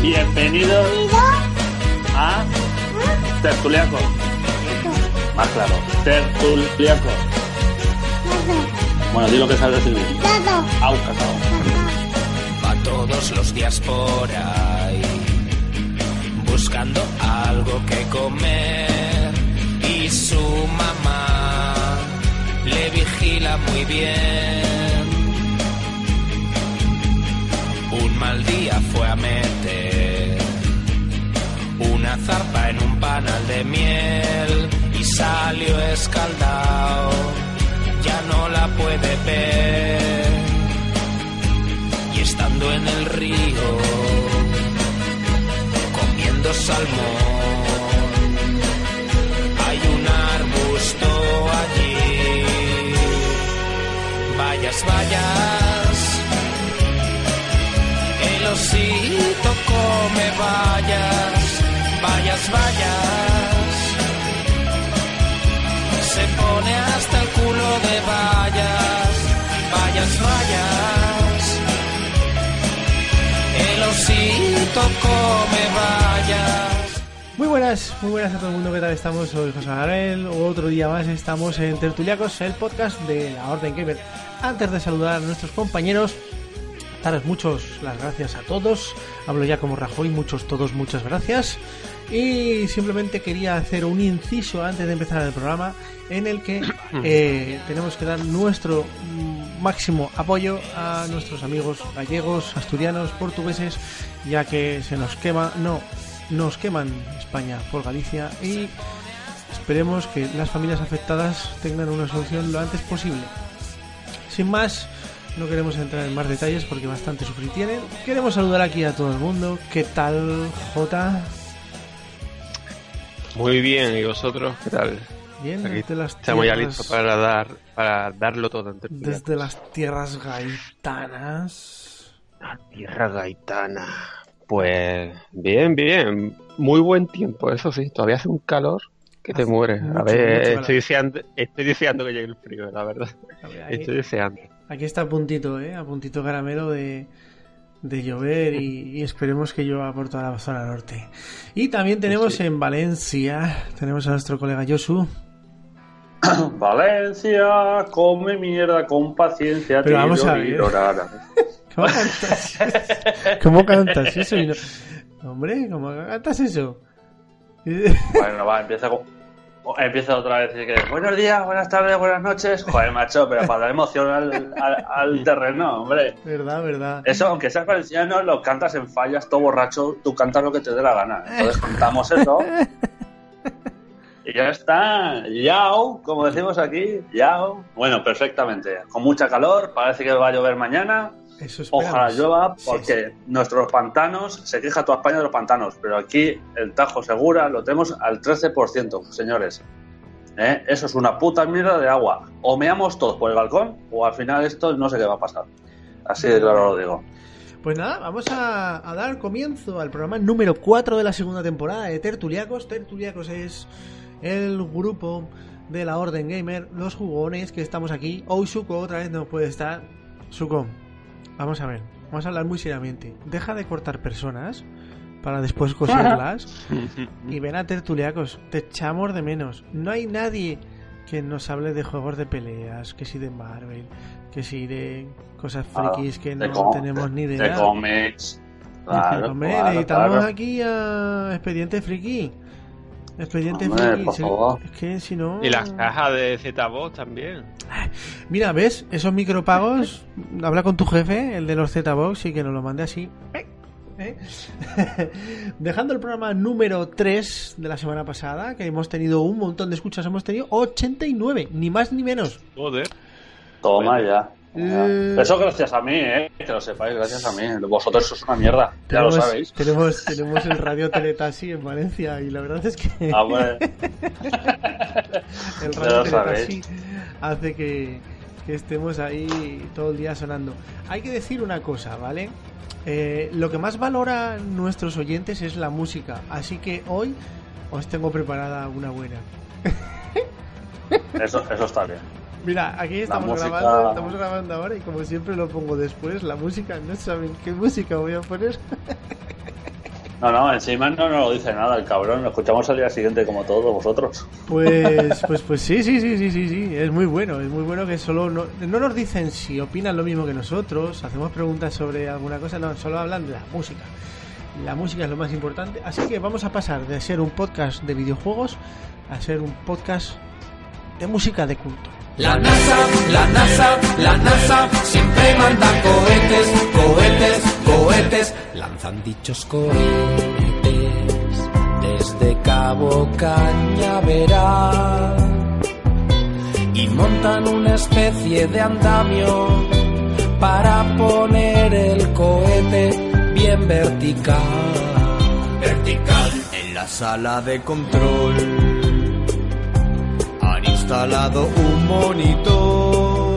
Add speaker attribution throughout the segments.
Speaker 1: Bienvenidos a Tertuliaco. Más claro, Tertuliaco. Bueno, di lo que sabes decir. Au, cacao.
Speaker 2: Va todos los días por ahí buscando algo que comer y su mamá le vigila muy bien. Mal día fue a meter una zarpa en un panal de miel y salió escaldado, ya no la puede ver. Y estando en el río, comiendo salmón, hay un arbusto allí. Vayas, vayas, el osito come vallas, vayas, vayas. Se pone hasta el culo de vallas, vayas, vayas. El osito come vallas.
Speaker 3: Muy buenas, muy buenas a todo el mundo, ¿qué tal estamos? Soy José Manuel, otro día más estamos en Tertuliacos, el podcast de la Orden Gamer. Antes de saludar a nuestros compañeros, daros muchos las gracias a todos. Hablo ya como Rajoy, muchos, todos, muchas gracias. Y simplemente quería hacer un inciso antes de empezar el programa en el que eh, tenemos que dar nuestro mm, máximo apoyo a nuestros amigos gallegos, asturianos, portugueses, ya que se nos quema, no, nos queman España por Galicia y esperemos que las familias afectadas tengan una solución lo antes posible. Sin más, no queremos entrar en más detalles porque bastante sufrir tienen. Queremos saludar aquí a todo el mundo. ¿Qué tal, Jota?
Speaker 4: Muy bien, ¿y vosotros qué tal?
Speaker 3: Bien,
Speaker 4: Aquí
Speaker 3: desde las
Speaker 4: estamos ya listos para dar para darlo todo en tertulia.
Speaker 3: Desde las tierras gaitanas.
Speaker 4: La tierra gaitana. Pues bien, bien. Muy buen tiempo, eso sí. Todavía hace un calor que te mueres.
Speaker 3: mucho,
Speaker 4: A ver, estoy deseando, estoy deseando que llegue el frío, la verdad.
Speaker 3: Ver,
Speaker 4: Estoy deseando.
Speaker 3: Aquí está a puntito, ¿eh? A puntito caramelo de, de llover y, y esperemos que llueva por toda la zona norte. Y también tenemos
Speaker 4: Sí.
Speaker 3: en Valencia, tenemos a nuestro colega Josu.
Speaker 1: Valencia, come mierda con paciencia.
Speaker 3: Pero vamos a ver. ¿Cómo cantas? ¿Cómo cantas eso? Y no- Hombre, ¿cómo cantas eso?
Speaker 1: Bueno, va, empieza con- Empieza otra vez. y que, Buenos días, buenas tardes, buenas noches. Joder, macho, pero para dar emoción al, al- al terreno, hombre.
Speaker 3: verdad, verdad.
Speaker 1: Eso, aunque seas valenciano, lo cantas en fallas, todo borracho, tú cantas lo que te dé la gana. Entonces contamos eso. Y ya está, yao, como decimos aquí, yao. Bueno, perfectamente. Con mucha calor, parece que va a llover mañana.
Speaker 3: Eso.
Speaker 1: Ojalá llueva,
Speaker 3: Sí,
Speaker 1: porque nuestros pantanos, se queja toda España de los pantanos, pero aquí el Tajo Segura lo tenemos al 13%, señores. ¿Eh? Eso es una puta mierda de agua. O meamos todos por el balcón, o al final esto no sé qué va a pasar. Así de claro lo digo.
Speaker 3: Pues nada, vamos a, a dar comienzo al programa número 4 de la segunda temporada de Tertuliacos. Tertuliacos es el grupo de la Orden Gamer, los jugones que estamos aquí. Hoy Suko otra vez no puede estar. Suko, vamos a ver, vamos a hablar muy seriamente. Deja de cortar personas para después coserlas y ven a Tertuliacos. Te echamos de menos. No hay nadie que nos hable de juegos de peleas, que si de Marvel, que si de cosas
Speaker 1: Ah,
Speaker 3: frikis que
Speaker 1: de
Speaker 3: no
Speaker 1: com-
Speaker 3: tenemos ni
Speaker 1: De
Speaker 3: idea.
Speaker 1: cómics. Claro,
Speaker 3: Hombre,
Speaker 1: claro,
Speaker 3: necesitamos
Speaker 1: claro.
Speaker 3: aquí a Expediente Friki. Expediente
Speaker 1: Hombre, por favor.
Speaker 3: Es que si no.
Speaker 4: Y las cajas de Z-Box también.
Speaker 3: Mira, ¿ves? Esos micropagos. habla con tu jefe, el de los Z-Box, y que nos lo mande así. ¿Eh? Dejando el programa número 3 de la semana pasada, que hemos tenido un montón de escuchas, hemos tenido 89, ni más ni menos.
Speaker 4: Joder.
Speaker 1: Toma ya.
Speaker 3: Eh.
Speaker 1: Eso gracias a mí, ¿eh? Que lo sepáis, gracias a mí. Vosotros sois una mierda, ya lo sabéis.
Speaker 3: Tenemos, tenemos el radio Teletasi en Valencia y la verdad es que
Speaker 1: Ah, bueno.
Speaker 3: el radio Teletasi hace que, que estemos ahí todo el día sonando. Hay que decir una cosa, ¿vale? Eh, lo que más valora nuestros oyentes es la música, así que hoy os tengo preparada una buena.
Speaker 1: Eso, eso está bien.
Speaker 3: Mira, aquí estamos
Speaker 1: música-
Speaker 3: grabando, estamos grabando ahora y como siempre lo pongo después, la música, no saben qué música voy a poner.
Speaker 1: No, no, encima no nos lo dice nada el cabrón. Lo escuchamos al día siguiente como todos vosotros.
Speaker 3: Pues, pues, pues sí, sí, sí, sí, sí, sí. Es muy bueno, es muy bueno que solo no, no nos dicen si opinan lo mismo que nosotros, hacemos preguntas sobre alguna cosa, no, solo hablan de la música. La música es lo más importante, así que vamos a pasar de ser un podcast de videojuegos a ser un podcast de música de culto.
Speaker 2: La NASA, la NASA, la NASA siempre manda cohetes, cohetes, cohetes. Lanzan dichos cohetes desde Cabo Cañaveral y montan una especie de andamio para poner el cohete bien vertical. Vertical. En la sala de control instalado un monitor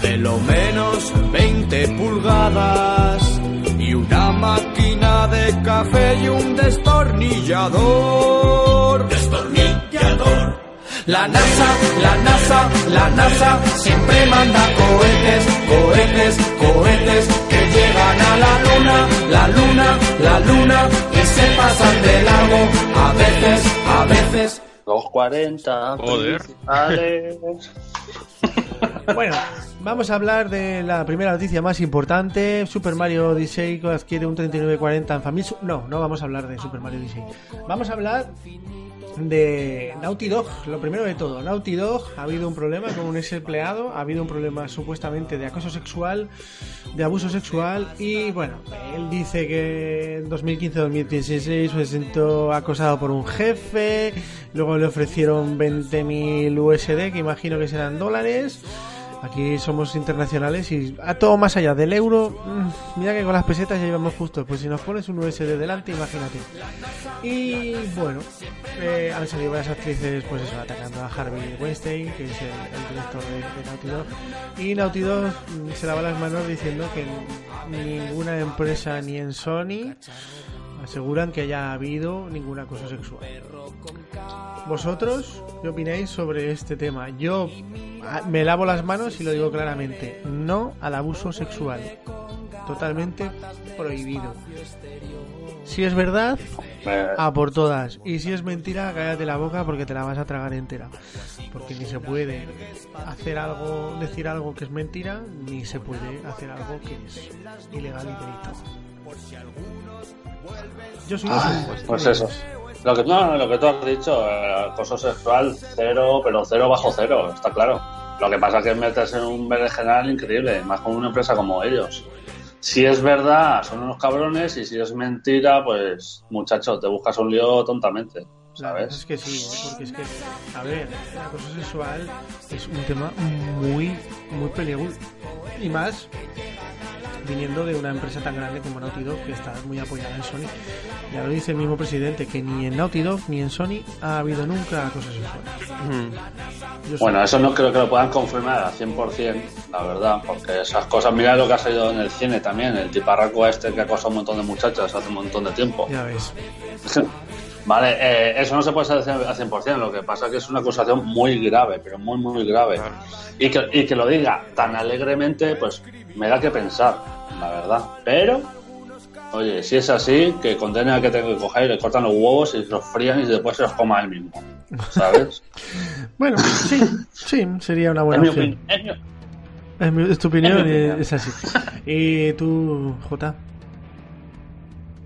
Speaker 2: de lo menos 20 pulgadas y una máquina de café y un destornillador. Destornillador. La NASA, la NASA, la NASA siempre manda cohetes, cohetes, cohetes que llegan a la luna, la luna, la luna y se pasan de largo a veces, a veces.
Speaker 1: Los 40
Speaker 4: Joder.
Speaker 1: principales.
Speaker 3: Bueno, vamos a hablar de la primera noticia más importante. Super Mario Odyssey adquiere un 3940 en familia. No, no vamos a hablar de Super Mario Odyssey. Vamos a hablar de Naughty Dog. Lo primero de todo, Naughty Dog ha habido un problema con un ex empleado, ha habido un problema supuestamente de acoso sexual, de abuso sexual y bueno, él dice que en 2015-2016 se sentó acosado por un jefe, luego le ofrecieron 20.000 USD, que imagino que serán dólares. Aquí somos internacionales y a todo más allá del euro, mm, mira que con las pesetas ya íbamos justos, pues si nos pones un USD delante, imagínate. Y bueno, eh, han salido varias actrices, pues eso, atacando a Harvey Weinstein, que es el, el director de, de Naughty Dog. Y Naughty Dog mm, se lava las manos diciendo que ninguna empresa ni en Sony aseguran que haya habido ningún acoso sexual. ¿Vosotros qué opináis sobre este tema? Yo ah, me lavo las manos y lo digo claramente. No al abuso sexual. Totalmente prohibido. Si es verdad,
Speaker 1: Eh,
Speaker 3: a por todas. Y si es mentira, cállate la boca porque te la vas a tragar entera. Porque ni se puede hacer algo, decir algo que es mentira, ni se puede hacer algo que es ilegal y delito. Yo soy así.
Speaker 1: pues eso. Lo que, no, no, lo que tú has dicho, eh, acoso sexual, cero, pero cero bajo cero, está claro. Lo que pasa es que metes en un berenjenal increíble, más con una empresa como ellos. Si es verdad, son unos cabrones, y si es mentira, pues, muchacho, te buscas un lío tontamente,
Speaker 3: La
Speaker 1: ¿sabes?
Speaker 3: es que sí, ¿eh? porque es que, a ver, el acoso sexual es un tema muy, muy peligroso. Y más viniendo de una empresa tan grande como Naughty Dog, que está muy apoyada en Sony. Ya lo dice el mismo presidente, que ni en Naughty Dog ni en Sony ha habido nunca acoso sexual.
Speaker 4: Mm.
Speaker 3: Yo
Speaker 1: Bueno,
Speaker 3: soy-
Speaker 1: eso no creo que lo puedan confirmar al 100%, la verdad, porque esas cosas, mira lo que ha salido en el cine también, el tiparraco este que acosa a un montón de muchachas hace un montón de tiempo.
Speaker 3: Ya ves.
Speaker 1: Vale, eh, eso no se puede saber al 100%, lo que pasa es que es una acusación muy grave, pero muy, muy grave. Y que, y que lo diga tan alegremente, pues me da que pensar, la verdad. Pero, oye, si es así, que condene a que tenga que coger y le cortan los huevos y los frían y después se los coma él mismo, ¿sabes?
Speaker 3: Bueno, sí, sí, sería una
Speaker 1: es,
Speaker 3: buena
Speaker 1: mi
Speaker 3: opción.
Speaker 1: opinión, es mi-
Speaker 3: Es, mi- es tu opinión,
Speaker 1: Es mi
Speaker 3: y
Speaker 1: opinión.
Speaker 3: es así. ¿Y tú, Jota?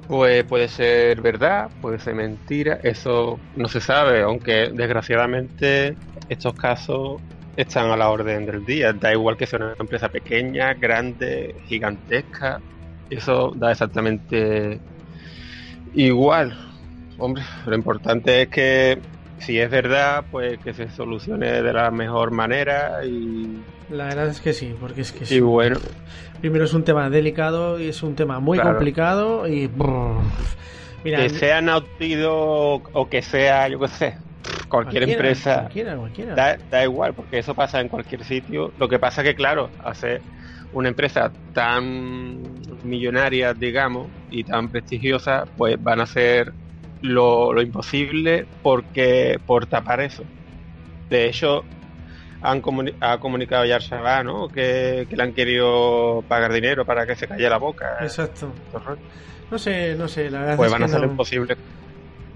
Speaker 4: Pues puede ser verdad, puede ser mentira, eso no se sabe, aunque desgraciadamente estos casos están a la orden del día. Da igual que sea una empresa pequeña, grande, gigantesca, eso da exactamente igual. Hombre, lo importante es que si es verdad, pues que se solucione de la mejor manera y,
Speaker 3: La verdad es que sí, porque es que
Speaker 4: y
Speaker 3: sí.
Speaker 4: bueno,
Speaker 3: Primero es un tema delicado y es un tema muy
Speaker 4: Claro.
Speaker 3: complicado y... mira,
Speaker 4: que sea Naughty o que sea, yo qué sé, cualquier
Speaker 3: cualquiera,
Speaker 4: empresa.
Speaker 3: Cualquiera, cualquiera.
Speaker 4: Da, da igual, porque eso pasa en cualquier sitio. Lo que pasa que, claro, hacer una empresa tan millonaria, digamos, y tan prestigiosa, pues van a hacer lo, lo imposible porque por tapar eso. De hecho, han ha comunicado ya ¿no? Que, le han querido pagar dinero para que se calle la boca.
Speaker 3: Exacto. No sé, no sé, la verdad
Speaker 4: pues
Speaker 3: es
Speaker 4: van a ser
Speaker 3: no,
Speaker 4: imposible.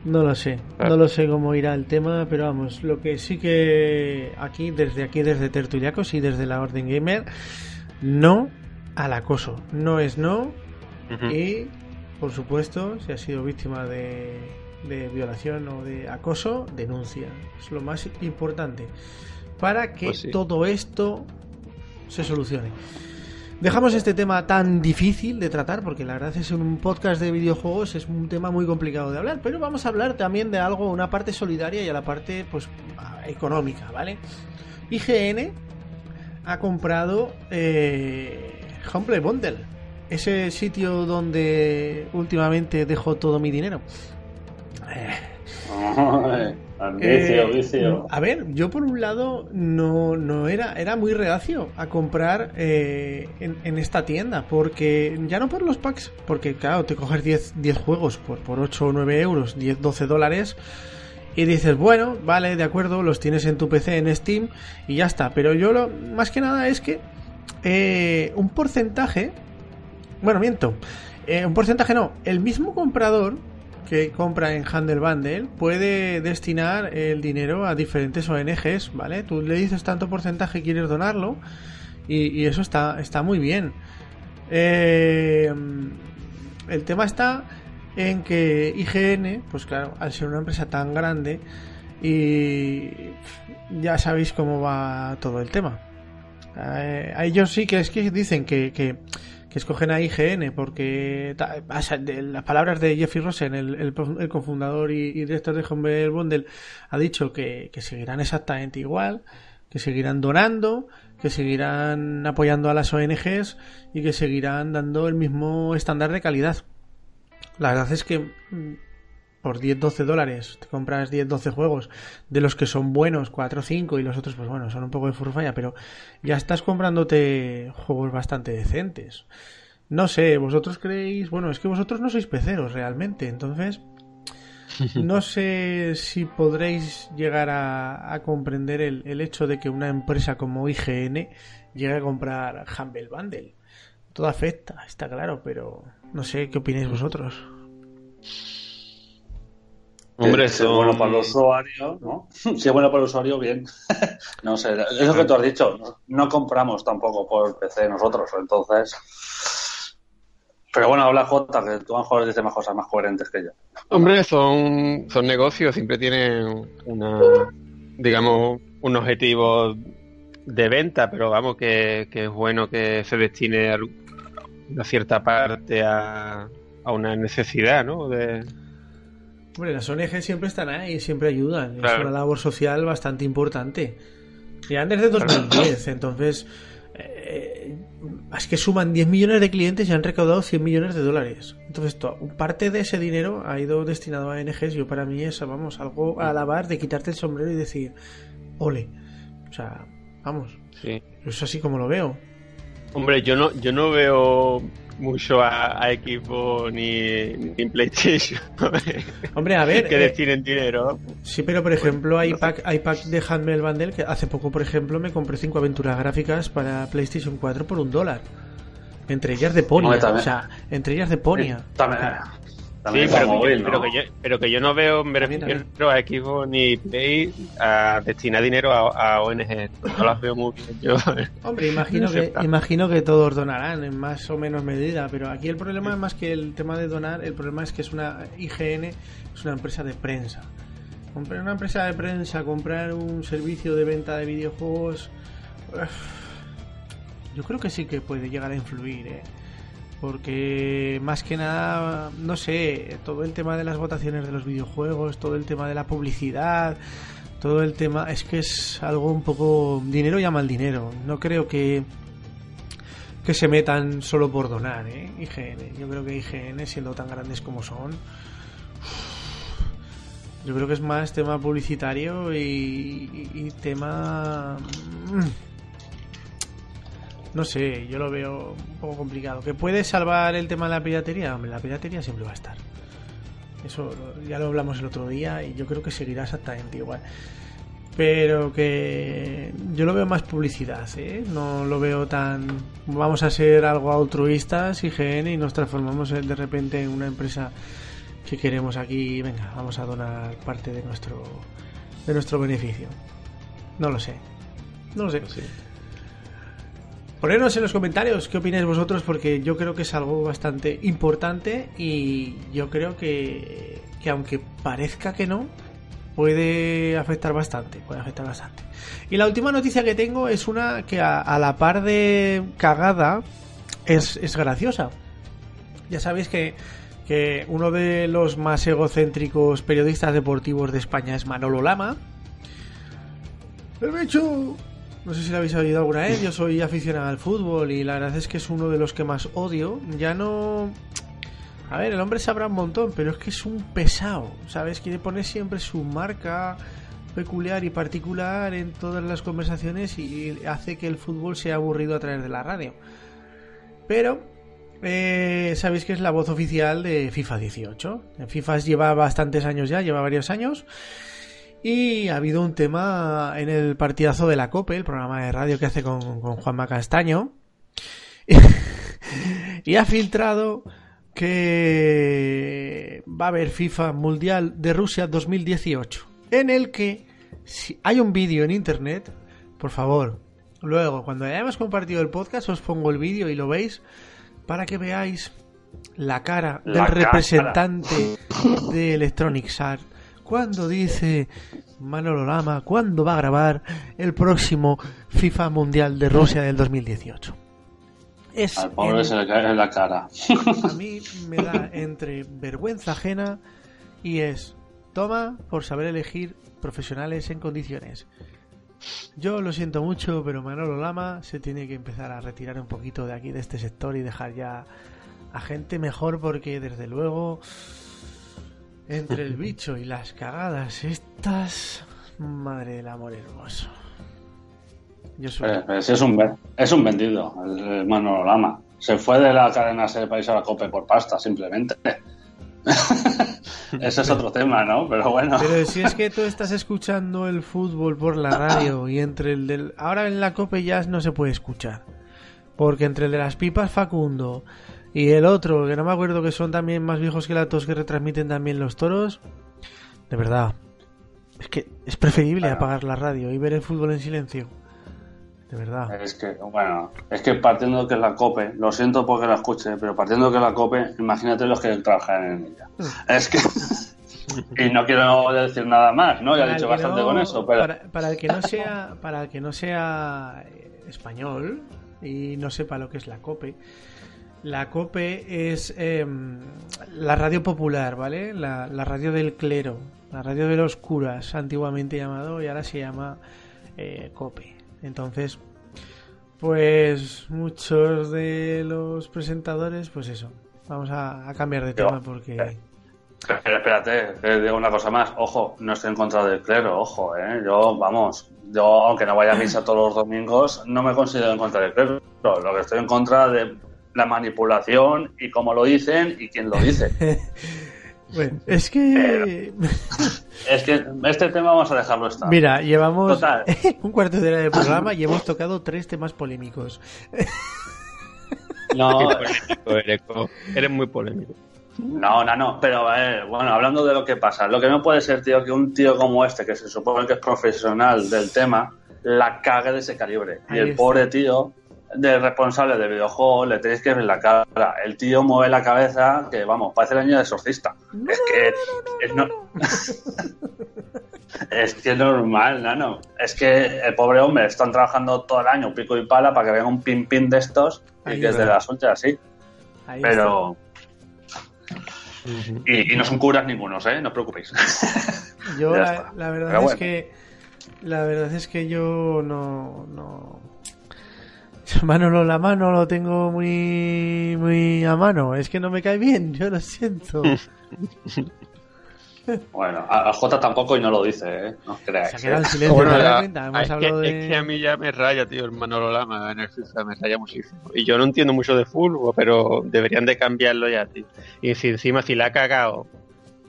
Speaker 3: No lo sé, no lo sé cómo irá el tema, pero vamos, lo que sí que aquí, desde aquí, desde Tertuliacos y desde la Orden Gamer, no al acoso. No es no. Y, por supuesto, si ha sido víctima de, de violación o de acoso, denuncia. Es lo más importante para que
Speaker 4: Pues sí.
Speaker 3: todo esto se solucione. Dejamos este tema tan difícil de tratar porque la verdad es que un podcast de videojuegos es un tema muy complicado de hablar, pero vamos a hablar también de algo, una parte solidaria y a la parte pues económica, ¿vale? IGN ha comprado eh, Homeplay Bundle, ese sitio donde últimamente dejo todo mi dinero. Eh. A ver, yo por un lado no, no era, era muy reacio a comprar eh, en, en esta tienda, porque ya no por los packs, porque claro, te coges 10, 10 juegos por, por 8 o 9 euros, 10, 12 dólares, y dices, bueno, vale, de acuerdo, los tienes en tu PC en Steam y ya está. Pero yo lo más que nada es que eh, un porcentaje, bueno, miento, un porcentaje no, el mismo comprador que compra en Handle Bundle puede destinar el dinero a diferentes ONGs, ¿vale? Tú le dices tanto porcentaje quieres donarlo y, eso está, está muy bien. Eh, el tema está en que IGN, pues claro, al ser una empresa tan grande y ya sabéis cómo va todo el tema. Eh, a ellos sí que es que dicen que, que escogen a IGN porque las palabras de Jeffrey Rosen, el, el, cofundador y, director de Humble Bundle, ha dicho que, que seguirán exactamente igual, que seguirán donando, que seguirán apoyando a las ONGs y que seguirán dando el mismo estándar de calidad. La verdad es que por 10-12 dólares te compras 10-12 juegos de los que son buenos, 4 o 5 y los otros pues bueno, son un poco de furfalla, pero ya estás comprándote juegos bastante decentes. No sé, vosotros creéis, bueno, es que vosotros no sois peceros realmente, entonces no sé si podréis llegar a, a comprender el, el hecho de que una empresa como IGN llegue a comprar Humble Bundle. Todo afecta, está claro, pero no sé qué opináis vosotros.
Speaker 4: Hombre,
Speaker 1: si es bueno para el usuario, ¿no? Si es bueno para el usuario, bien. no sé, es lo que tú has dicho. No, no compramos tampoco por PC nosotros, entonces. Pero bueno, habla Jota, que tú a lo mejor dices más cosas más coherentes que yo.
Speaker 4: Hombre, son, son negocios, siempre tienen una, digamos, un objetivo de venta, pero vamos, que, que es bueno que se destine una cierta parte a, a una necesidad, ¿no? De,
Speaker 3: Hombre, las ONG siempre están ahí, siempre ayudan. Es una labor social bastante importante. Ya desde 2010, entonces. eh, es que suman 10 millones de clientes y han recaudado 100 millones de dólares. Entonces, to- parte de ese dinero ha ido destinado a ONGs. Yo, para mí, es vamos, algo a alabar de quitarte el sombrero y decir, ole. O sea, vamos,
Speaker 4: sí.
Speaker 3: es así como lo veo.
Speaker 4: Hombre, yo no, yo no veo mucho a, a Xbox ni, ni PlayStation
Speaker 3: Hombre, a ver.
Speaker 4: que
Speaker 3: eh,
Speaker 4: destinen dinero.
Speaker 3: Sí, pero por ejemplo hay pack, hay pack de Handmade Bundle que hace poco, por ejemplo, me compré cinco aventuras gráficas para PlayStation 4 por un dólar. Entre ellas de Ponia, o sea, entre ellas de Ponia.
Speaker 1: También,
Speaker 4: Sí, pero, que, yo, pero,
Speaker 1: ¿no?
Speaker 4: que yo, pero que yo no veo, me refiero a Xbox ni Play a destinar dinero a, a ONG. No las veo muy bien yo.
Speaker 3: Hombre, imagino que, imagino que todos donarán en más o menos medida, pero aquí el problema es más que el tema de donar, el problema es que es una IGN, es una empresa de prensa. Comprar una empresa de prensa, comprar un servicio de venta de videojuegos, uf, yo creo que sí que puede llegar a influir, ¿eh? Porque más que nada, no sé, todo el tema de las votaciones de los videojuegos, todo el tema de la publicidad, todo el tema, es que es algo un poco dinero llama al dinero. No creo que que se metan solo por donar, ¿eh? IGN. Yo creo que IGN, siendo tan grandes como son, yo creo que es más tema publicitario y, y- y tema... No sé, yo lo veo un poco complicado. ¿Que puede salvar el tema de la piratería? Hombre, la piratería siempre va a estar. Eso ya lo hablamos el otro día y yo creo que seguirá exactamente igual. pero que yo lo veo más publicidad, ¿eh? no lo veo tan vamos a ser algo altruistas IGN y nos transformamos de repente en una empresa que queremos aquí, venga, vamos a donar parte de nuestro de nuestro beneficio. No lo sé. No lo sé. Sí. Ponernos en los comentarios qué opináis vosotros porque yo creo que es algo bastante importante y yo creo que, que aunque parezca que no, puede afectar bastante, puede afectar bastante. Y la última noticia que tengo es una que a, la par de cagada es, es graciosa. Ya sabéis que, que, uno de los más egocéntricos periodistas deportivos de España es Manolo Lama. El hecho, no sé si lo habéis oído alguna vez, yo soy aficionado al fútbol y la verdad es que es uno de los que más odio. Ya no a ver, el hombre sabrá un montón, pero es que es un pesado, ¿sabes? Quiere poner siempre su marca peculiar y particular en todas las conversaciones y hace que el fútbol sea aburrido a través de la radio. Pero eh, sabéis que es la voz oficial de FIFA 18. En FIFA lleva bastantes años ya, lleva varios años. Y ha habido un tema en el partidazo de la COPE, el programa de radio que hace con, con Juanma Castaño. y ha filtrado que va a haber FIFA Mundial de Rusia 2018, en el que si hay un vídeo en internet, por favor, luego cuando hayamos compartido el podcast os pongo el vídeo y lo veis para que veáis la cara del representante de Electronic Arts cuando dice Manolo Lama cuándo va a grabar el próximo FIFA Mundial de Rusia del 2018.
Speaker 1: Es Al pobre se le cae en la cara.
Speaker 3: A mí me da entre vergüenza ajena y es toma por saber elegir profesionales en condiciones. Yo lo siento mucho, pero Manolo Lama se tiene que empezar a retirar un poquito de aquí, de este sector y dejar ya a gente mejor porque desde luego entre el bicho y las cagadas estas, madre del amor hermoso.
Speaker 1: Eh, es, un, es un vendido, el hermano Lama. Se fue de la cadena de país a la COPE por pasta, simplemente. Ese es otro tema, ¿no? Pero bueno.
Speaker 3: Pero si es que tú estás escuchando el fútbol por la radio y entre el del. Ahora en la COPE ya no se puede escuchar. Porque entre el de las pipas Facundo y el otro, que no me acuerdo que son también más viejos que la tos que retransmiten también los toros. De verdad. Es que es preferible apagar la radio y ver el fútbol en silencio verdad.
Speaker 1: Es que, bueno, es que partiendo de que es la COPE, lo siento porque la escuche, pero partiendo de que es la COPE, imagínate los que trabajan en ella. Mm. Es que. y no quiero decir nada más, ¿no? Ya he dicho bastante con eso, pero.
Speaker 3: Para, el que no sea, para el que no sea eh, español y no sepa lo que es la COPE. La COPE es em, la radio popular, ¿vale? La, la, radio del clero, la radio de los curas, antiguamente llamado, y ahora se llama eh, COPE. Entonces, pues muchos de los presentadores, pues eso, vamos a, cambiar de tema porque...
Speaker 1: Eh, pero espérate, te digo una cosa más. Ojo, no estoy en contra del clero, ojo, ¿eh? Yo, vamos, yo, aunque no vaya a misa todos los domingos, no me considero en contra del clero. Lo que estoy en contra de la manipulación y cómo lo dicen y quién lo dice.
Speaker 3: Bueno, es que.
Speaker 1: es que este tema vamos a dejarlo estar.
Speaker 3: Mira, llevamos un cuarto de hora de programa y hemos tocado tres temas polémicos.
Speaker 4: No, eres muy polémico.
Speaker 1: No, no, no, pero bueno, hablando de lo que pasa, lo que no puede ser, tío, que un tío como este, que se supone que es profesional del tema, la cague de ese calibre. y el pobre tío de responsable de videojuegos le tenéis que ver la cara. El tío mueve la cabeza que, vamos, parece el año de exorcista. es que es, no... es que normal, nano. Es que el pobre hombre están trabajando todo el año pico y pala para que venga un pin pin de estos y que es de la suya así. Pero... Y, no son curas ningunos, ¿eh? No os preocupéis.
Speaker 3: Yo la, verdad es que la verdad es que yo no, no Manolo la mano lo tengo muy muy a mano. Es que no me cae bien, yo lo siento.
Speaker 1: Bueno, a, J tampoco y no lo dice, ¿eh? No creáis. Se ha quedado
Speaker 4: en silencio. Bueno, es, que, a mí ya me raya, tío, el Manolo Lama en el FIFA, me raya muchísimo. Y yo no entiendo mucho de fútbol, pero deberían de cambiarlo ya, tío. Y si encima, si la ha cagado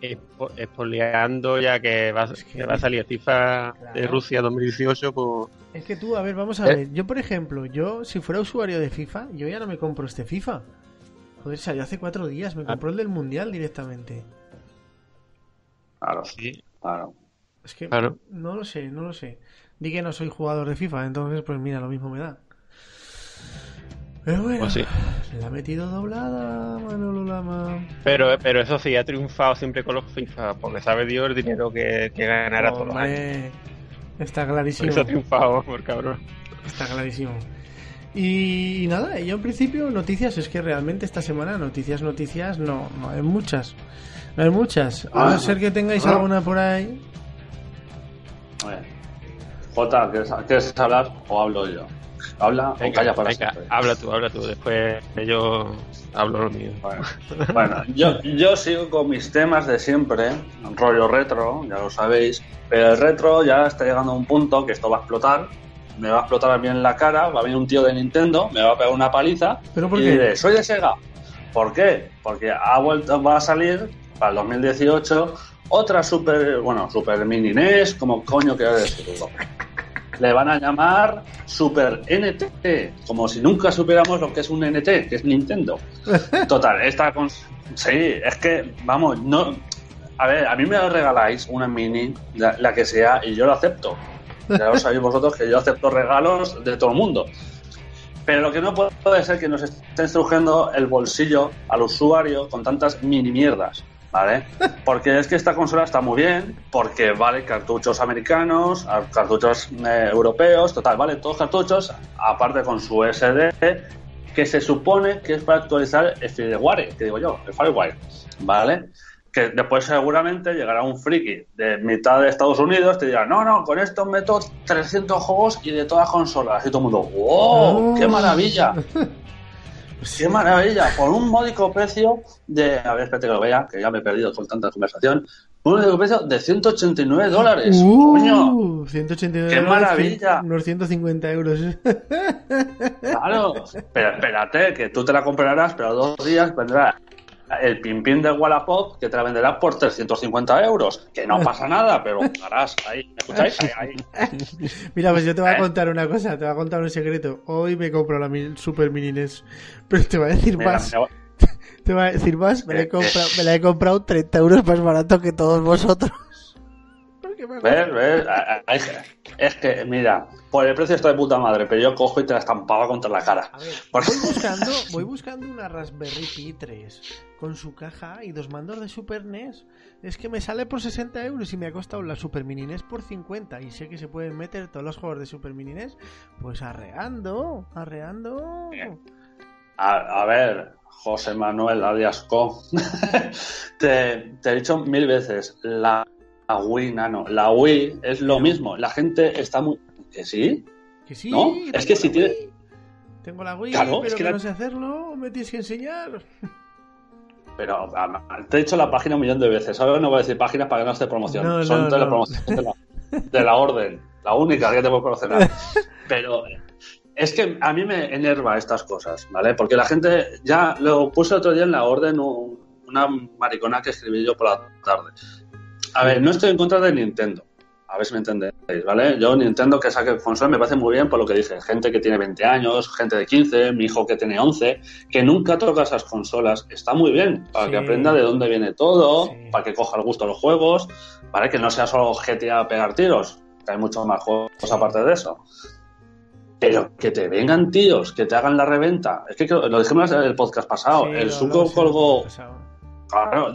Speaker 4: expo- expoliando ya que va,
Speaker 3: Es que-
Speaker 4: que va a salir FIFA de. Rusia 2018, pues
Speaker 3: Es que tú, a ver, vamos a
Speaker 4: ¿Eh?
Speaker 3: ver. Yo, por ejemplo, yo, si fuera usuario de FIFA, yo ya no me compro este FIFA. Joder, salió hace cuatro días, me
Speaker 4: Ah.
Speaker 3: compró el del Mundial directamente.
Speaker 1: Claro,
Speaker 4: sí,
Speaker 1: claro.
Speaker 3: Es que
Speaker 4: claro.
Speaker 3: no lo sé, no lo sé. Di que no soy jugador de FIFA, entonces pues mira, lo mismo me da. Pero bueno,
Speaker 4: Pues sí.
Speaker 3: la ha metido doblada, Manolo Lama.
Speaker 4: Pero, pero eso sí, ha triunfado siempre con los FIFA, porque sabe Dios el dinero que, que ganará todos los años.
Speaker 3: Está
Speaker 4: Por
Speaker 3: clarísimo.
Speaker 4: eso ha triunfado, por cabrón.
Speaker 3: Está clarísimo. Y, y nada, yo en principio noticias, es que realmente esta semana noticias, noticias, no, no hay muchas. No hay muchas. A no ser que tengáis
Speaker 1: Ah.
Speaker 3: alguna por ahí.
Speaker 1: A ver. Jota, ¿quieres, quieres hablar o hablo yo? Habla o calla para
Speaker 4: venga,
Speaker 1: siempre.
Speaker 4: habla tú, habla tú. Después yo hablo lo mío.
Speaker 1: Bueno, bueno, yo, yo sigo con mis temas de siempre, rollo retro, ya lo sabéis, pero el retro ya está llegando a un punto que esto va a explotar, me va a explotar a mí en la cara, va a venir un tío de Nintendo, me va a pegar una paliza
Speaker 3: ¿Pero por
Speaker 1: y
Speaker 3: qué?
Speaker 1: diré, soy de Sega. ¿Por qué? Porque ha vuelto, va a salir para el 2018 otra super, bueno, super mini NES, como coño quieras decirlo. Le van a llamar Super NT, como si nunca supiéramos lo que es un NT, que es Nintendo. Total, esta con... Sí, es que, vamos, no... A ver, a mí me regaláis una mini, la, la que sea, y yo lo acepto. Ya lo sabéis vosotros que yo acepto regalos de todo el mundo. Pero lo que no puede ser que nos estén estrujando el bolsillo al usuario con tantas mini mierdas, ¿vale? Porque es que esta consola está muy bien, porque vale cartuchos americanos, cartuchos eh, europeos, total, vale todos cartuchos, aparte con su SD, que se supone que es para actualizar el firmware, que digo yo, el firmware, ¿vale? Que después seguramente llegará un friki de mitad de Estados Unidos te dirá, no, no, con esto meto 300 juegos y de todas consolas. Y todo el mundo, ¡wow! ¡Qué maravilla! ¡Qué maravilla! Por un módico precio de. A ver, espérate que lo vea, que ya me he perdido con tanta conversación. Un módico precio de 189 dólares. ¡Coño!
Speaker 3: Uh, 189
Speaker 1: ¡Qué maravilla!
Speaker 3: Unos 150 euros.
Speaker 1: Claro. Pero espérate, que tú te la comprarás, pero dos días vendrá el pimpín de Wallapop que te la venderá por 350 euros. Que no pasa nada, pero harás ahí. ¿Me escucháis? Ahí, ahí.
Speaker 3: Mira, pues yo te voy a
Speaker 1: ¿Eh?
Speaker 3: contar una cosa, te voy a contar un secreto. Hoy me compro la Super Mini NES. Pero te voy a decir
Speaker 1: Mira,
Speaker 3: más. Te voy a decir más. Me la he
Speaker 1: Eh,
Speaker 3: comprado, me la he comprado 30 euros más barato que todos vosotros. Porque me
Speaker 1: ¿Ves? ¿Ves? Es que, mira, por el precio está de puta madre, pero yo cojo y te la estampaba contra la cara.
Speaker 3: A ver,
Speaker 1: Por-
Speaker 3: voy buscando, voy buscando una Raspberry Pi 3 con su caja y dos mandos de Super NES. Es que me sale por 60 euros y me ha costado la Super Mini NES por 50. Y sé que se pueden meter todos los juegos de Super Mini NES, pues arreando, arreando.
Speaker 1: A, a ver, José Manuel alias Co. te, te he dicho mil veces, la, la Wii Nano, la Wii es lo mismo. La gente está muy. ¿Que sí?
Speaker 3: Que sí,
Speaker 1: ¿No? Es que si tiene-.
Speaker 3: Tengo la Wii,
Speaker 1: Claro,
Speaker 3: pero
Speaker 1: es que
Speaker 3: que
Speaker 1: la-
Speaker 3: no sé hacerlo, me tienes que enseñar.
Speaker 1: Pero te he dicho la página un millón de veces. Ahora no voy a decir páginas para que no esté promoción.
Speaker 3: No,
Speaker 1: Son
Speaker 3: no,
Speaker 1: de la
Speaker 3: no.
Speaker 1: promoción de la, de la orden. La única que te puedo promocionar. Pero es que a mí me enerva estas cosas, ¿vale? Porque la gente, ya lo puse otro día en la orden, un- una maricona que escribí yo por la tarde. A ver, no estoy en contra de Nintendo. A ver si me entendéis, ¿vale? Yo Nintendo que saque consola me parece muy bien por lo que dije. Gente que tiene 20 años, gente de 15, mi hijo que tiene 11, que nunca toca esas consolas. Está muy bien, para
Speaker 3: Sí.
Speaker 1: que aprenda de dónde viene todo,
Speaker 3: Sí.
Speaker 1: para que coja el gusto a los juegos, ¿vale? Que no sea solo GTA a pegar tiros, que hay muchos más juegos aparte de eso. Pero que te vengan tíos, que te hagan la reventa. Es que lo dijimos en el podcast pasado. El Suco colgó, claro,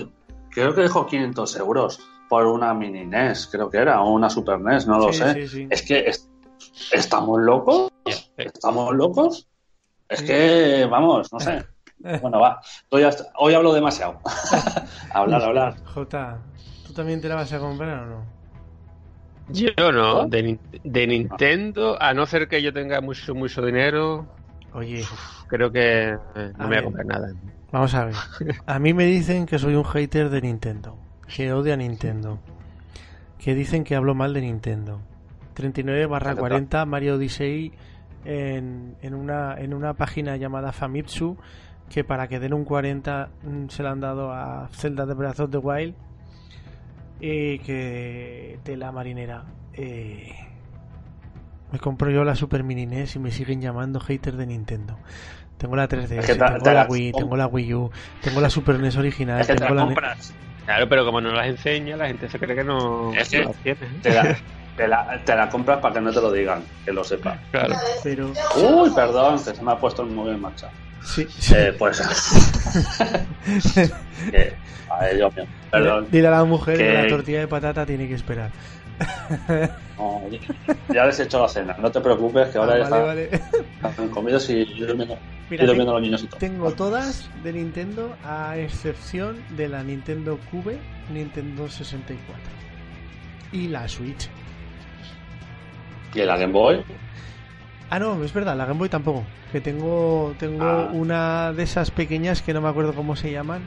Speaker 1: creo que dejó 500 euros por una mini NES, creo que era, o una Super NES, no lo
Speaker 3: Sí,
Speaker 1: sé.
Speaker 3: sí, sí.
Speaker 1: Es que es- estamos locos, estamos locos. Es que, vamos, no sé. Bueno, va. Hoy, hasta- hoy hablo demasiado. hablar, hablar.
Speaker 3: Jota, ¿tú también te la vas a comprar o no?
Speaker 4: Yo no, de, de Nintendo, a no ser que yo tenga mucho, mucho dinero,
Speaker 3: Oye,
Speaker 4: creo que eh,
Speaker 3: A
Speaker 4: no me voy a
Speaker 3: ver.
Speaker 4: comprar nada.
Speaker 3: vamos a ver. A mí me dicen que soy un hater de Nintendo, que odia a Nintendo, que dicen que hablo mal de Nintendo. 39 barra 40 Mario Odyssey en, en, una, en una página llamada Famitsu que para que den un 40 mm, se la han dado a Zelda de Breath of the Wild Y que tela marinera. Eh, me compro yo la Super Mini NES y me siguen llamando hater de Nintendo. Tengo la 3DS,
Speaker 1: Es que te-
Speaker 3: tengo
Speaker 1: te
Speaker 3: la Wii, tengo la Wii U, tengo la Super NES original,
Speaker 1: Es que te
Speaker 3: tengo
Speaker 1: la
Speaker 3: la.
Speaker 4: Claro, pero como no las enseña, la gente se cree que no,
Speaker 1: Es que-
Speaker 4: no las tiene.
Speaker 1: Te la, te, la, te la compras para que no te lo digan, que lo sepa.
Speaker 4: Claro.
Speaker 3: Pero
Speaker 1: Uy, perdón, que se me ha puesto el móvil en marcha.
Speaker 3: sí, sí.
Speaker 1: Eh, pues. que, a ver, mío, perdón.
Speaker 3: Dile a la mujer que...
Speaker 1: Que-
Speaker 3: la tortilla de patata tiene que esperar.
Speaker 1: No, ya les he hecho la cena, no te preocupes, que ahora
Speaker 3: Ah,
Speaker 1: ya
Speaker 3: vale, vale.
Speaker 1: están comidos y yo durmiendo,
Speaker 3: Mira,
Speaker 1: y durmiendo
Speaker 3: te-
Speaker 1: los niños y todo.
Speaker 3: tengo todas de Nintendo a excepción de la Nintendo Cube, Nintendo 64 y la Switch.
Speaker 1: Y la Game Boy,
Speaker 3: Ah, no, es verdad, la Game Boy tampoco. Que tengo tengo
Speaker 1: Ah.
Speaker 3: una de esas pequeñas que no me acuerdo cómo se llaman,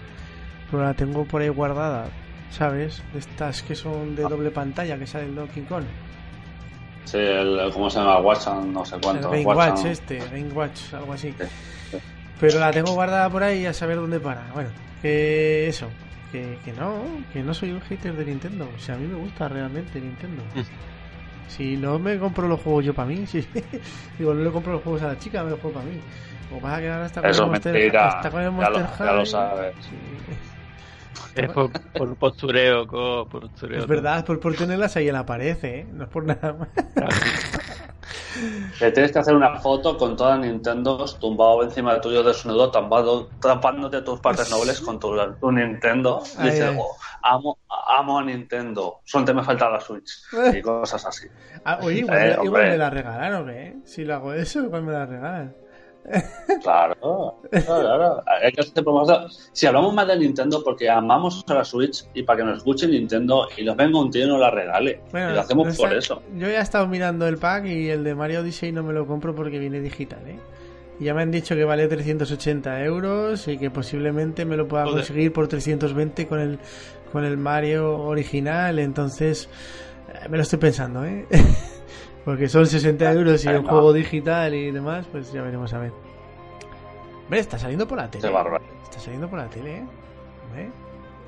Speaker 3: pero la tengo por ahí guardada, ¿sabes? De estas que son de doble pantalla que sale el Donkey Kong.
Speaker 1: sí, el, ¿cómo se llama? Watson, no sé
Speaker 3: El
Speaker 1: cuánto.
Speaker 3: Game. Watch este, Game Watch, algo así.
Speaker 1: Sí, sí.
Speaker 3: Pero la tengo guardada por ahí a saber dónde para. Bueno, que eso, que, que no, que no soy un hater de Nintendo. O sea, a mí me gusta realmente Nintendo.
Speaker 4: Mm.
Speaker 3: Si no me compro los juegos yo para mí, si digo, no le compro los juegos a la chica, me los juego para mí. O pasa que ahora está con
Speaker 1: Eso
Speaker 3: el Monster,
Speaker 1: mentira,
Speaker 3: está con el
Speaker 1: ya
Speaker 3: Monster
Speaker 1: lo- ya lo sabes.
Speaker 4: Es por, por postureo, co, por postureo.
Speaker 3: Es verdad, es por, por tenerlas ahí en la pared, ¿eh? No es por nada más.
Speaker 1: Que tienes que hacer una foto con todas Nintendo tumbado encima tuyo desnudo, tapado, tapándote tus partes nobles con tu, tu Nintendo. Y
Speaker 3: Ay,
Speaker 1: dices. "Oh, amo, amo a Nintendo, solo me falta la Switch. Y cosas así.
Speaker 3: Ah, oye, igual,
Speaker 1: Eh,
Speaker 3: igual
Speaker 1: hombre.
Speaker 3: me la regalan, ¿o qué? Si lo hago eso, igual me la regalan.
Speaker 1: Claro, claro, claro. Hay que hacer promoción. Si hablamos más de Nintendo porque amamos a la Switch y para que nos escuche Nintendo y nos venga un tío y nos la regale.
Speaker 3: Bueno,
Speaker 1: y lo hacemos
Speaker 3: no
Speaker 1: por
Speaker 3: está-
Speaker 1: eso.
Speaker 3: Yo ya he estado mirando el pack y el de Mario Odyssey no me lo compro porque viene digital, ¿eh? Y ya me han dicho que vale 380 euros y que posiblemente me lo pueda
Speaker 4: Joder.
Speaker 3: conseguir por 320 con el, con el Mario original. Entonces, eh, me lo estoy pensando, ¿eh? porque son 60 euros y un juego digital y demás, pues ya veremos a ver. Hombre, está saliendo por la tele. Está saliendo por la tele, ¿eh?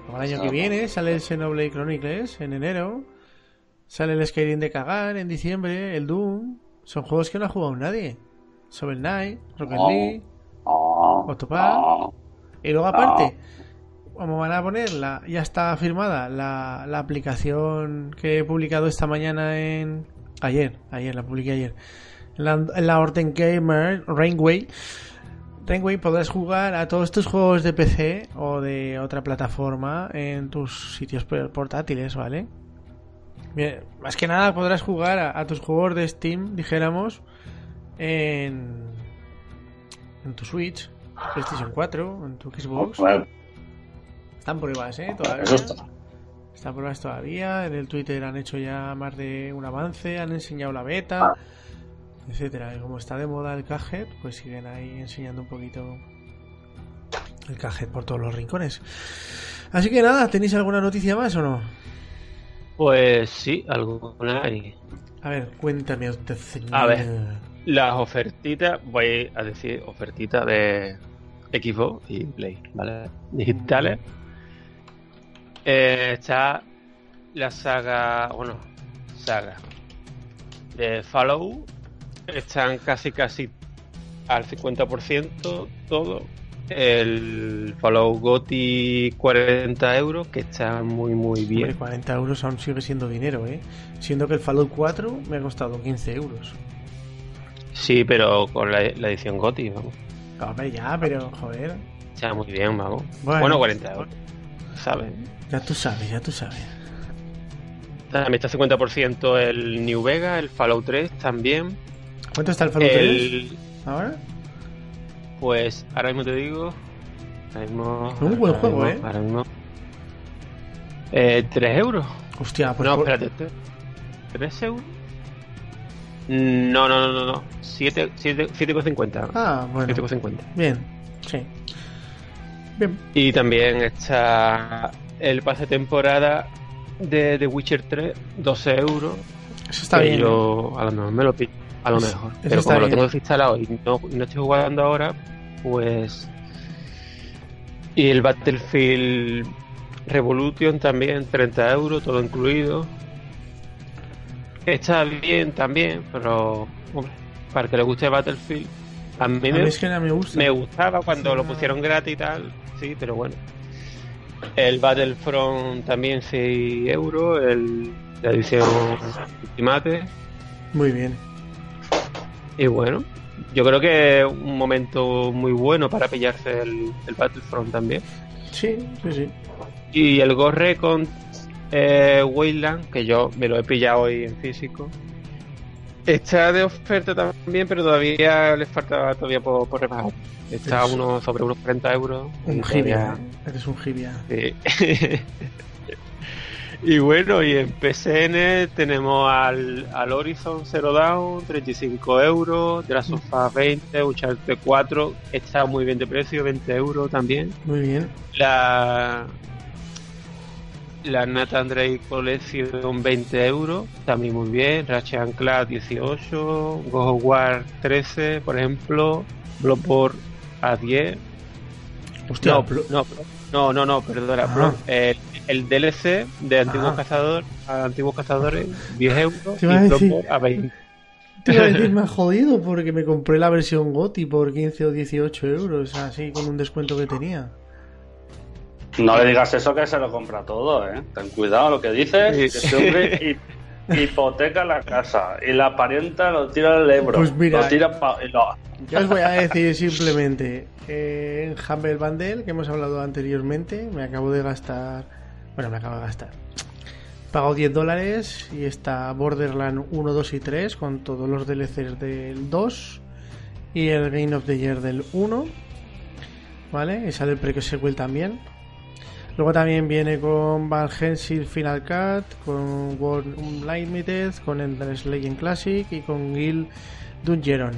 Speaker 3: El año que viene sale el Xenoblade Chronicles en enero. Sale el Skyrim de cagar en diciembre, el Doom. Son juegos que no ha jugado nadie. Shovel Knight, Rocket
Speaker 1: No.
Speaker 3: League. Octopath. Y luego aparte, como van a poner, la, ya está firmada la, la aplicación que he publicado esta mañana en... Ayer, ayer, la publiqué ayer. En la, la Orten Gamer Rainway. Rainway podrás jugar a todos tus juegos de PC o de otra plataforma en tus sitios por- portátiles, ¿vale? Bien, más que nada podrás jugar a, a tus juegos de Steam, dijéramos, en, en tu Switch, PlayStation 4, en tu Xbox.
Speaker 1: Bueno,
Speaker 3: Están pruebas, ¿eh? Todavía.
Speaker 1: eso está.
Speaker 3: Están pruebas todavía. En el Twitter han hecho ya más de un avance, han enseñado la beta,
Speaker 1: ah.
Speaker 3: etcétera. Y como está de moda el Cajet, pues siguen ahí enseñando un poquito el Cajet por todos los rincones. Así que nada, ¿tenéis alguna noticia más o no?
Speaker 4: Pues sí, alguna hay.
Speaker 3: A ver, cuéntame usted, señor.
Speaker 4: A ver, las ofertitas, voy a decir ofertitas de Xbox y Play, ¿vale? Digitales. Eh, está la saga, bueno, saga de Fallout. Están casi, casi al 50% todo. El Fallout GOTI 40 euros, que está muy, muy
Speaker 3: Hombre,
Speaker 4: bien.
Speaker 3: 40 euros aún sigue siendo dinero, ¿eh? Siendo que el Fallout 4 me ha costado 15 euros.
Speaker 4: Sí, pero con la, la edición GOTI, vamos.
Speaker 3: Hombre, ya, pero joder.
Speaker 4: Está muy bien, vamos.
Speaker 3: Bueno.
Speaker 4: Bueno, 40 euros. ¿Sabes?
Speaker 3: Ya tú sabes, ya tú sabes.
Speaker 4: También está 50% el New Vega, el Fallout 3 también.
Speaker 3: ¿Cuánto está el Fallout 3
Speaker 4: El,
Speaker 3: ahora?
Speaker 4: pues ahora mismo te digo. Ahora mismo,
Speaker 3: Un buen juego,
Speaker 4: mismo-
Speaker 3: ¿eh?
Speaker 4: Ahora mismo. Eh, 3 euros.
Speaker 3: Hostia, pues
Speaker 4: no,
Speaker 3: por-
Speaker 4: espérate. ¿3 euros? No, no, no, no. no. 7, 7, 7,50.
Speaker 3: Ah, bueno.
Speaker 4: 7,50.
Speaker 3: Bien, sí. Bien.
Speaker 4: Y también está el pase temporada de The Witcher 3, 12 euros.
Speaker 3: Eso está bien. ¿eh?
Speaker 4: Yo a lo mejor me lo pido. A lo mejor.
Speaker 3: eso
Speaker 4: Pero como lo tengo instalado y no, no estoy jugando ahora, pues. Y el Battlefield Revolution también, 30 euros, todo incluido. Está bien también, pero hombre, para que le guste Battlefield, a mí,
Speaker 3: A
Speaker 4: me,
Speaker 3: es que no me gusta.
Speaker 4: me gustaba cuando
Speaker 3: Sí,
Speaker 4: lo pusieron gratis y tal, sí, pero bueno. El Battlefront también 6 euros, el, la edición Ultimate.
Speaker 3: Muy bien.
Speaker 4: Y bueno, yo creo que es un momento muy bueno para pillarse el, el Battlefront también.
Speaker 3: Sí, sí, sí.
Speaker 4: Y el Ghost Recon eh, Wayland, que yo me lo he pillado hoy en físico. Está de oferta también, pero todavía le falta todavía por, por rebajar. Está
Speaker 3: Es-
Speaker 4: unos sobre unos 30 euros.
Speaker 3: Un gibia. Eres un gibia.
Speaker 4: Sí. y bueno, y en PCN tenemos al, al Horizon Zero Dawn, 35 euros, de la Sofá 20, Uncharted 4, está muy bien de precio, 20 euros también.
Speaker 3: Muy bien.
Speaker 4: La la Nathan Drake Collection 20 euros, también muy bien. Ratchet Clank 18, God of War 13, por ejemplo, Bloodborne a 10.
Speaker 3: Hostia,
Speaker 4: No, no, no, no, no, perdona.
Speaker 3: Ah.
Speaker 4: Blood- el, el DLC de Antiguos
Speaker 3: Ah.
Speaker 4: Cazadores a Antiguos Cazadores 10 euros y Bloodborne a 20.
Speaker 3: Te iba a decir, me ha jodido porque me compré la versión GOTI por 15 o 18 euros, así con un descuento que tenía.
Speaker 1: No le digas eso que se lo compra todo, ¿eh? Ten cuidado lo que dices, que este hombre hi- hipoteca la casa y la parienta lo tira al Ebro.
Speaker 3: Pues mira,
Speaker 1: lo tira pa- y lo-
Speaker 3: Yo os voy a decir simplemente, eh, en Humble Bundle, que hemos hablado anteriormente, me acabo de gastar, bueno, me acabo de gastar, pago 10 dólares y está Borderland 1, 2 y 3 con todos los DLCs del 2 y el Game of the Year del 1, ¿vale? Y sale el pre-sequel también. Luego también viene con Van Helsing Final Cut, con World Unlimited, con Endless Legend Classic y con Guild Dungeon.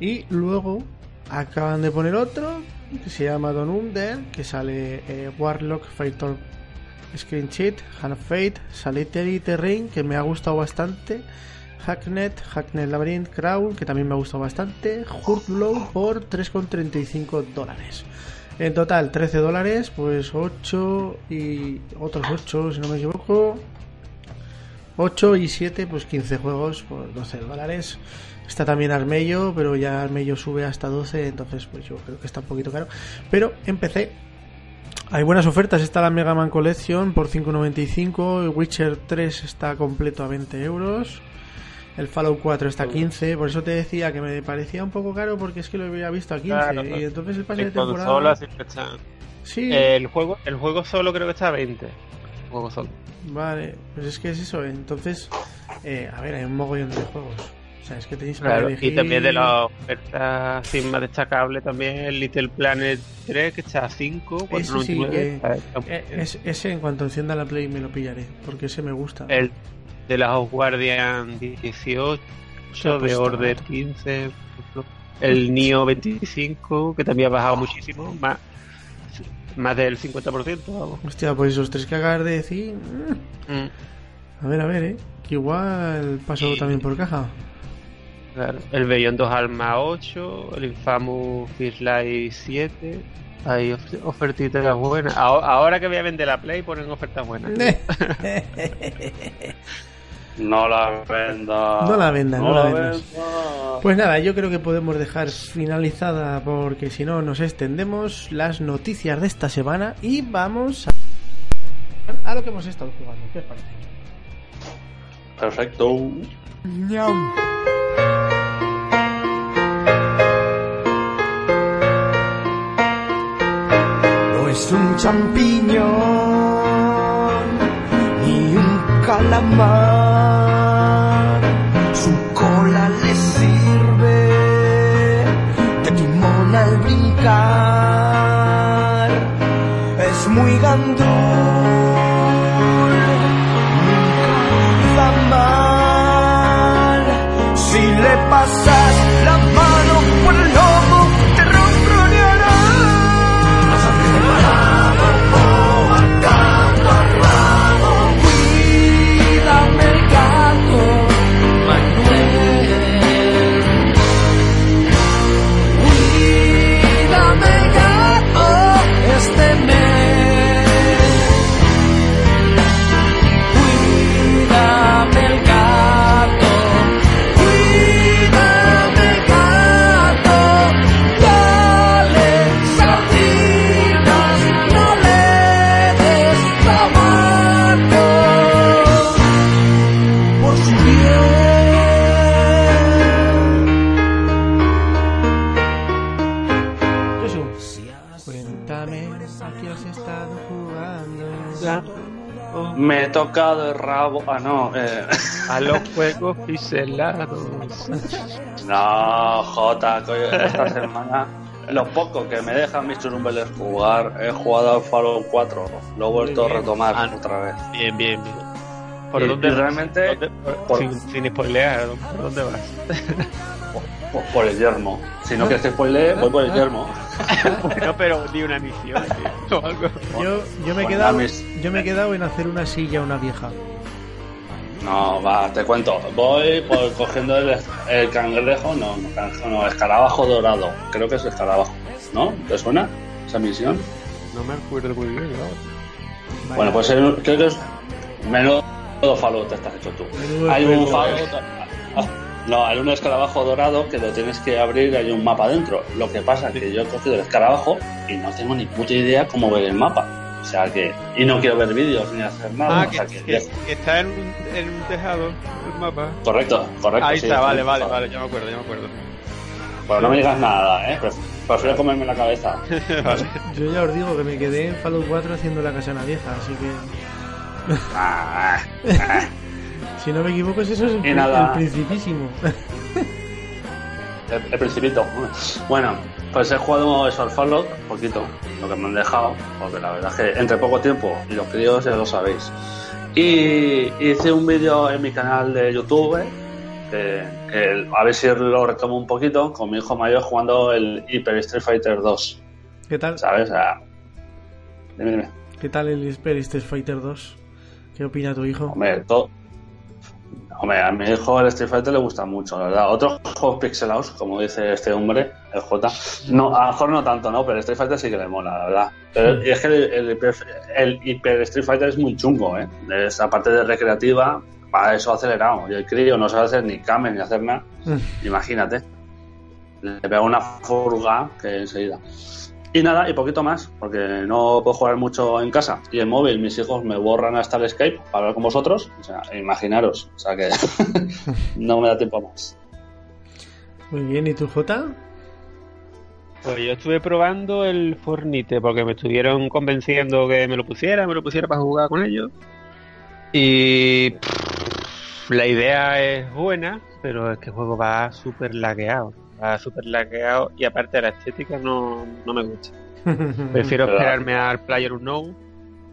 Speaker 3: Y luego acaban de poner otro que se llama Don Under, que sale eh, Warlock Fighter Screen Cheat, Hand of Fate, Solitary Terrain, que me ha gustado bastante. Hacknet, Hacknet Labyrinth Crown, que también me ha gustado bastante. Hurtlow por 3,35 dólares. En total, 13 dólares, pues 8 y otros 8, si no me equivoco. 8 y 7, pues 15 juegos por 12 dólares. Está también Armello, pero ya Armello sube hasta 12, entonces pues yo creo que está un poquito caro. Pero en PC hay buenas ofertas, está la Mega Man Collection por 5.95, el Witcher 3 está completo a 20 euros. El Fallout 4 está a 15, por eso te decía que me parecía un poco caro porque es que lo había visto a 15
Speaker 4: Claro,
Speaker 3: y entonces el pase de temporada...
Speaker 4: siempre está-
Speaker 3: Sí,
Speaker 4: El juego, el juego solo creo que está a 20. El juego solo.
Speaker 3: vale, pues es que es eso, entonces, eh, a ver, hay un mogollón de juegos. O sea, es que tenéis para
Speaker 4: Claro,
Speaker 3: elegir...
Speaker 4: y también de las ofertas así más destacables también el Little Planet 3 que está a 5,
Speaker 3: Ese sí
Speaker 4: 4.99.
Speaker 3: que-
Speaker 4: Está- está muy
Speaker 3: Eh, es- ese en cuanto encienda la Play me lo pillaré, porque ese me gusta.
Speaker 4: El de las Guardian 18,
Speaker 3: Se ha
Speaker 4: de Order
Speaker 3: barato.
Speaker 4: 15, por ejemplo. el Nio 25 que también ha bajado muchísimo, más, más del 50%. Vamos.
Speaker 3: Hostia, pues esos tres que acabas de decir... mm,
Speaker 4: Mm,
Speaker 3: A ver, a ver, eh. Que igual paso también por caja.
Speaker 4: claro. El Beyond 2 Alma 8, el Infamous First Light 7. Hay of- ofertitas buenas. Ahora, ahora que voy a vender la Play ponen ofertas buenas.
Speaker 1: No la venda.
Speaker 3: No la venda, no la vendas.
Speaker 1: venda.
Speaker 3: Pues nada, yo creo que podemos dejar finalizada porque si no nos extendemos las noticias de esta semana y vamos a, a lo que hemos estado jugando. ¿Qué os parece?
Speaker 1: Perfecto.
Speaker 5: No es un champiñón ni un calamar. Es muy gandul,
Speaker 1: No, Jota, coño, esta semana. Lo poco que me dejan mis churumbeles jugar, he jugado al Fallout 4. Lo he vuelto a retomar
Speaker 4: Ah.
Speaker 1: otra vez.
Speaker 4: Bien, bien, bien. ¿Por
Speaker 1: Y-
Speaker 4: dónde
Speaker 1: y
Speaker 4: vas?
Speaker 1: realmente-
Speaker 4: ¿Dónde- por-
Speaker 1: por-
Speaker 4: sin, sin spoilear, ¿por dónde vas?
Speaker 1: Por, por el yermo. Si no quieres que spoilee, voy por el yermo.
Speaker 4: no, pero di una misión tío, o algo.
Speaker 3: Yo, yo, me he
Speaker 1: Bueno,
Speaker 3: quedado,
Speaker 1: mis-
Speaker 3: yo me he quedado en hacer una silla a una vieja.
Speaker 1: No, va, te cuento. Voy por cogiendo el, el cangrejo, no, no, cangrejo, no, escarabajo dorado. Creo que es escarabajo, ¿no? ¿Te suena esa misión?
Speaker 4: No me acuerdo muy bien, ¿no?
Speaker 1: Bueno, pues el- creo que es menudo Fallout te estás hecho tú.
Speaker 3: Menudo
Speaker 1: Hay un ah, No, hay un escarabajo dorado que lo tienes que abrir y hay un mapa dentro. Lo que pasa es que yo he cogido el escarabajo y no tengo ni puta idea cómo ver el mapa. O sea que. Y no quiero ver vídeos ni hacer nada.
Speaker 4: Ah,
Speaker 1: o sea
Speaker 4: que,
Speaker 1: que-
Speaker 4: que- que está en un, en un tejado el mapa.
Speaker 1: Correcto, correcto.
Speaker 4: Ahí
Speaker 1: sí,
Speaker 4: está,
Speaker 1: sí,
Speaker 4: vale, vale, vale, ya me acuerdo, ya me acuerdo.
Speaker 1: Bueno, no me digas nada, ¿eh? Pref- Prefiero comerme la cabeza.
Speaker 4: vale.
Speaker 3: Yo ya os digo que me quedé en Fallout 4 haciendo la casa a una vieja, así que
Speaker 1: Ah,
Speaker 3: si no me equivoco es eso es el, el principísimo.
Speaker 1: El, el principito. Bueno, pues he jugado eso al Fallout, un poquito, lo que me han dejado, porque la verdad es que entre poco tiempo y los críos ya lo sabéis. Y hice un vídeo en mi canal de YouTube, que, que a ver si lo retomo un poquito, con mi hijo mayor jugando el Hyper Street Fighter 2,
Speaker 3: ¿Qué tal?
Speaker 1: ¿sabes? Ah, dime, dime.
Speaker 3: ¿Qué tal el Super Street Fighter 2? ¿Qué opina tu hijo?
Speaker 1: Hombre, todo... Hombre, a mi hijo el Street Fighter le gusta mucho, la verdad. Otros juegos pixelados, como dice este hombre, el J. No, a lo mejor no tanto, ¿no? Pero el Street Fighter sí que le mola, la verdad. Pero y es que el, el Hyper Street Fighter es muy chungo, ¿eh? Es, aparte de recreativa, para eso acelerado. Y el crío no sabe hacer ni cames ni hacer nada. Imagínate. Le pega una furga que enseguida. Y nada, y poquito más, porque no puedo jugar mucho en casa. Y en móvil mis hijos me borran hasta el Skype para hablar con vosotros. O sea, imaginaros. O sea que no me da tiempo más.
Speaker 3: Muy bien, ¿y tu J?
Speaker 4: Pues yo estuve probando el Fornite porque me estuvieron convenciendo que me lo pusiera, me lo pusiera para jugar con ellos. Y pff, la idea es buena, pero es que el juego va súper lagueado. Va súper lagueado y aparte la estética no, no me gusta. Prefiero
Speaker 1: Pero-
Speaker 4: esperarme al Player Unknown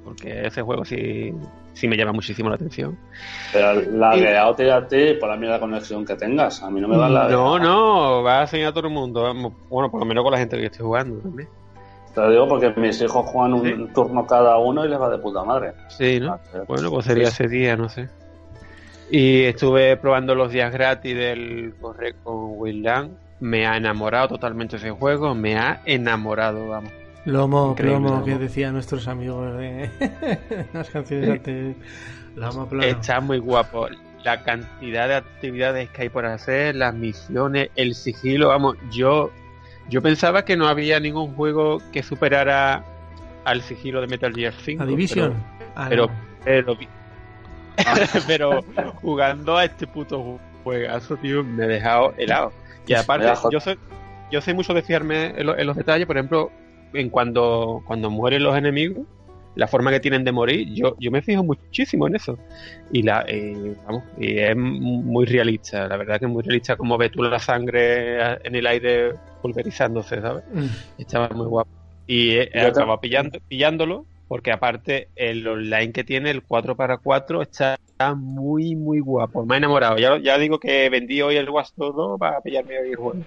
Speaker 4: porque ese juego sí, sí me llama muchísimo la atención.
Speaker 1: Pero la gueado te a ti por la mierda conexión que tengas. A mí no me va la
Speaker 4: No, no, va a enseñar a todo el mundo. Bueno, por lo menos con la gente que estoy jugando también.
Speaker 1: Te lo digo porque mis hijos juegan un
Speaker 4: Sí.
Speaker 1: turno cada uno y les va de puta madre.
Speaker 4: Sí, ¿no?
Speaker 1: Ah,
Speaker 4: Bueno, pues sería ese día, no sé. Y estuve probando los días gratis del correo con Wildland. Me ha enamorado totalmente ese juego. Me ha enamorado, vamos.
Speaker 3: Lomo,
Speaker 4: Increíble,
Speaker 3: plomo,
Speaker 4: lomo.
Speaker 3: que decían nuestros amigos de las canciones antes. Lomo, plomo.
Speaker 4: Está muy guapo. La cantidad de actividades que hay por hacer, las misiones, el sigilo, vamos, yo yo pensaba que no había ningún juego que superara al sigilo de Metal Gear 5.
Speaker 3: A Division.
Speaker 4: pero-
Speaker 3: Ah,
Speaker 4: pero-
Speaker 3: no.
Speaker 4: pero, pero jugando a este puto juegazo, tío, me he dejado helado. Y aparte, yo soy, yo soy mucho de fiarme en, lo- en los detalles, por ejemplo, en cuando, cuando mueren los enemigos, la forma que tienen de morir, yo, yo me fijo muchísimo en eso. Y la eh, vamos, y es muy realista, la verdad que es muy realista como ves tú la sangre en el aire pulverizándose, ¿sabes?
Speaker 3: Mm.
Speaker 4: Estaba muy guapo. Y
Speaker 1: te-
Speaker 4: acabado pillando, pillándolo porque aparte el online que tiene, el 4 para 4, está muy, muy guapo. Me ha enamorado. Ya, ya digo que vendí hoy el Watch 2 para pillarme hoy el juego.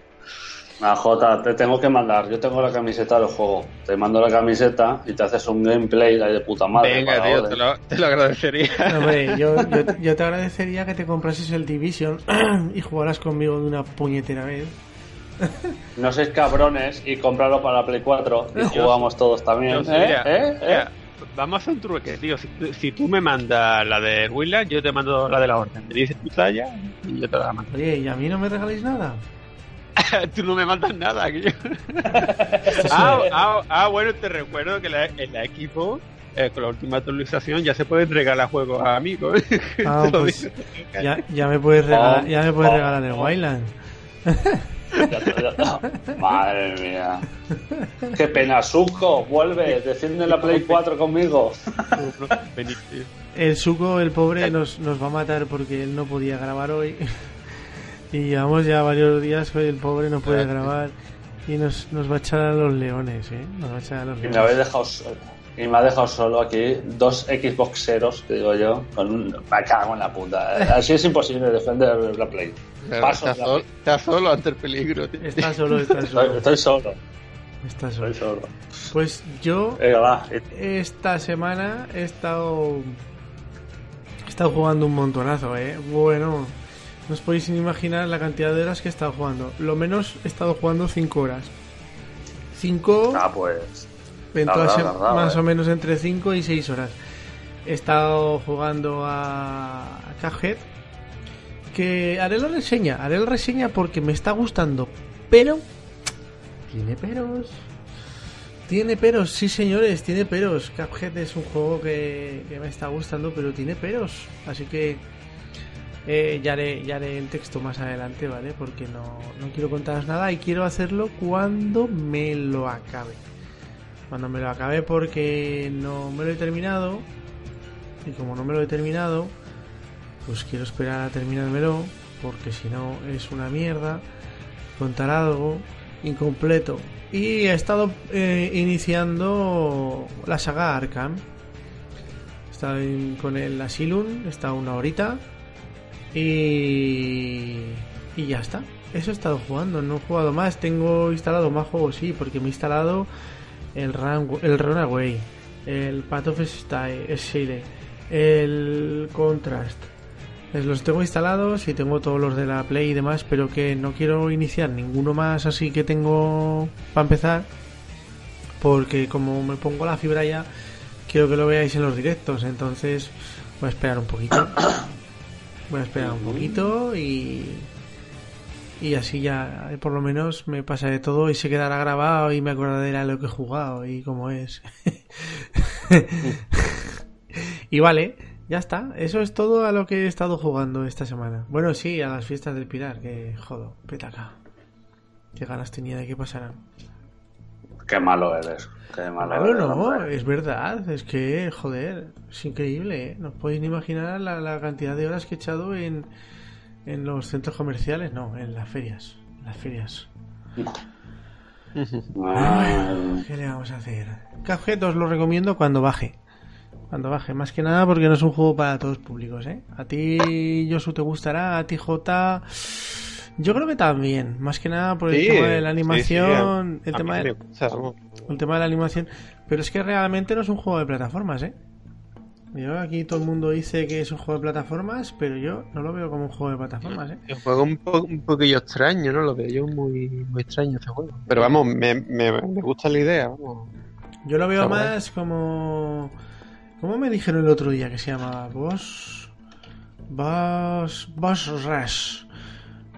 Speaker 1: Ah, Jota, te tengo que mandar. Yo tengo la camiseta del juego. Te mando la camiseta y te haces un gameplay de puta madre.
Speaker 4: Venga, tío, te lo, te lo agradecería.
Speaker 3: Hombre, yo, yo, yo te agradecería que te comprases el Division y jugaras conmigo de una puñetera vez.
Speaker 1: No sois cabrones y comprarlo para la Play 4 y
Speaker 4: Yo-
Speaker 1: jugamos todos también.
Speaker 4: Yo
Speaker 1: ¿Eh?
Speaker 4: mira,
Speaker 1: ¿Eh? ¿Eh?
Speaker 4: mira, vamos a hacer un truque, tío. Si, si tú me mandas la de Willan, yo te mando la de la orden. Me dices tu talla y yo te la mando.
Speaker 3: Oye, ¿y a mí no me regaláis nada?
Speaker 4: tú no me mandas nada. que yo- ah, ah, ah, bueno, te recuerdo que la, en la equipo, eh, con la última actualización, ya se pueden regalar juegos a amigos.
Speaker 3: Ah, pues ya, ya me puedes regalar,
Speaker 1: Oh,
Speaker 3: ya me puedes
Speaker 1: oh,
Speaker 3: regalar el. Wildland.
Speaker 1: Madre mía. Qué pena, Suco, vuelve, defiende la Play 4 conmigo.
Speaker 3: El Suco, el pobre, nos, nos va a matar porque él no podía grabar hoy. Y llevamos ya varios días que el pobre no puede grabar. Y nos, nos va a echar a los leones, ¿eh? Nos va a echar a los
Speaker 1: Y me
Speaker 3: leones.
Speaker 1: habéis dejado solo. Y me ha dejado solo aquí dos Xboxeros, que digo yo, con un... Me cago en la puta. Así es imposible defender la Play. Paso
Speaker 4: Está, sol- está solo ante el peligro, tío.
Speaker 3: Está solo, está
Speaker 1: Estoy,
Speaker 3: solo.
Speaker 1: estoy solo,
Speaker 3: Está solo.
Speaker 1: estoy solo.
Speaker 3: Pues yo
Speaker 1: Venga, va.
Speaker 3: esta semana he estado he estado jugando un montonazo, eh. Bueno, no os podéis ni imaginar la cantidad de horas que he estado jugando. Lo menos he estado jugando 5 horas. 5
Speaker 1: Ah, pues...
Speaker 3: en
Speaker 1: la
Speaker 3: todas
Speaker 1: verdad,
Speaker 3: sem-
Speaker 1: la verdad,
Speaker 3: más
Speaker 1: eh.
Speaker 3: o menos entre 5 y 6 horas. He estado jugando a a Cuphead que haré la reseña, haré la reseña porque me está gustando, pero tiene peros. Tiene peros, sí señores, tiene peros. Cuphead es un juego que, que me está gustando, pero tiene peros. Así que eh, ya, haré, ya haré el texto más adelante, ¿vale? Porque no, no quiero contaros nada y quiero hacerlo cuando me lo acabe. Cuando me lo acabe porque no me lo he terminado. Y como no me lo he terminado, pues quiero esperar a terminármelo. Porque si no es una mierda. Contar algo incompleto. Y he estado eh, iniciando la saga Arkham. He estado en- con el Asylum, he estado una horita. Y, y ya está. Eso he estado jugando, no he jugado más. Tengo instalado más juegos, sí, porque me he instalado el, Run, el Runaway, el Path of Style, Exile, el Contrast. Los tengo instalados y tengo todos los de la Play y demás, pero que no quiero iniciar ninguno más así que tengo para empezar. Porque como me pongo la fibra ya, quiero que lo veáis en los directos. Entonces voy a esperar un poquito. Voy a esperar un poquito y... Y así ya, por lo menos me pasaré todo y se quedará grabado y me acordaré de lo que he jugado y cómo es. y vale, ya está. Eso es todo a lo que he estado jugando esta semana. Bueno, sí, a las fiestas del Pilar, que jodo, petaca. Qué ganas tenía de que pasaran.
Speaker 1: Qué malo eres. Qué malo,
Speaker 3: Malo
Speaker 1: eres,
Speaker 3: no,
Speaker 1: hombre.
Speaker 3: es verdad, es que, joder, es increíble, ¿eh? No os podéis ni imaginar la, la cantidad de horas que he echado en, en los centros comerciales, no, en las ferias. En las ferias.
Speaker 1: Ay,
Speaker 3: ¿Qué le vamos a hacer? Cuphead os lo recomiendo cuando baje. Cuando baje, más que nada porque no es un juego para todos públicos, ¿eh? A ti, Josu, te gustará, a ti, J. Yo creo que también, más que nada por el
Speaker 4: Sí,
Speaker 3: tema de la animación,
Speaker 4: sí, a-
Speaker 3: el
Speaker 4: a
Speaker 3: tema de, el tema de la animación, pero es que realmente no es un juego de plataformas, ¿eh? Yo aquí todo el mundo dice que es un juego de plataformas, pero yo no lo veo como un juego de plataformas, ¿eh?
Speaker 4: El juego un, po- un poquillo extraño, ¿no? Lo veo yo muy, muy extraño este juego. Pero vamos, me, me, me gusta la idea, vamos.
Speaker 3: Yo lo veo
Speaker 4: Está
Speaker 3: más como... ¿Cómo me dijeron el otro día que se llamaba? Boss... Boss... Boss Rush.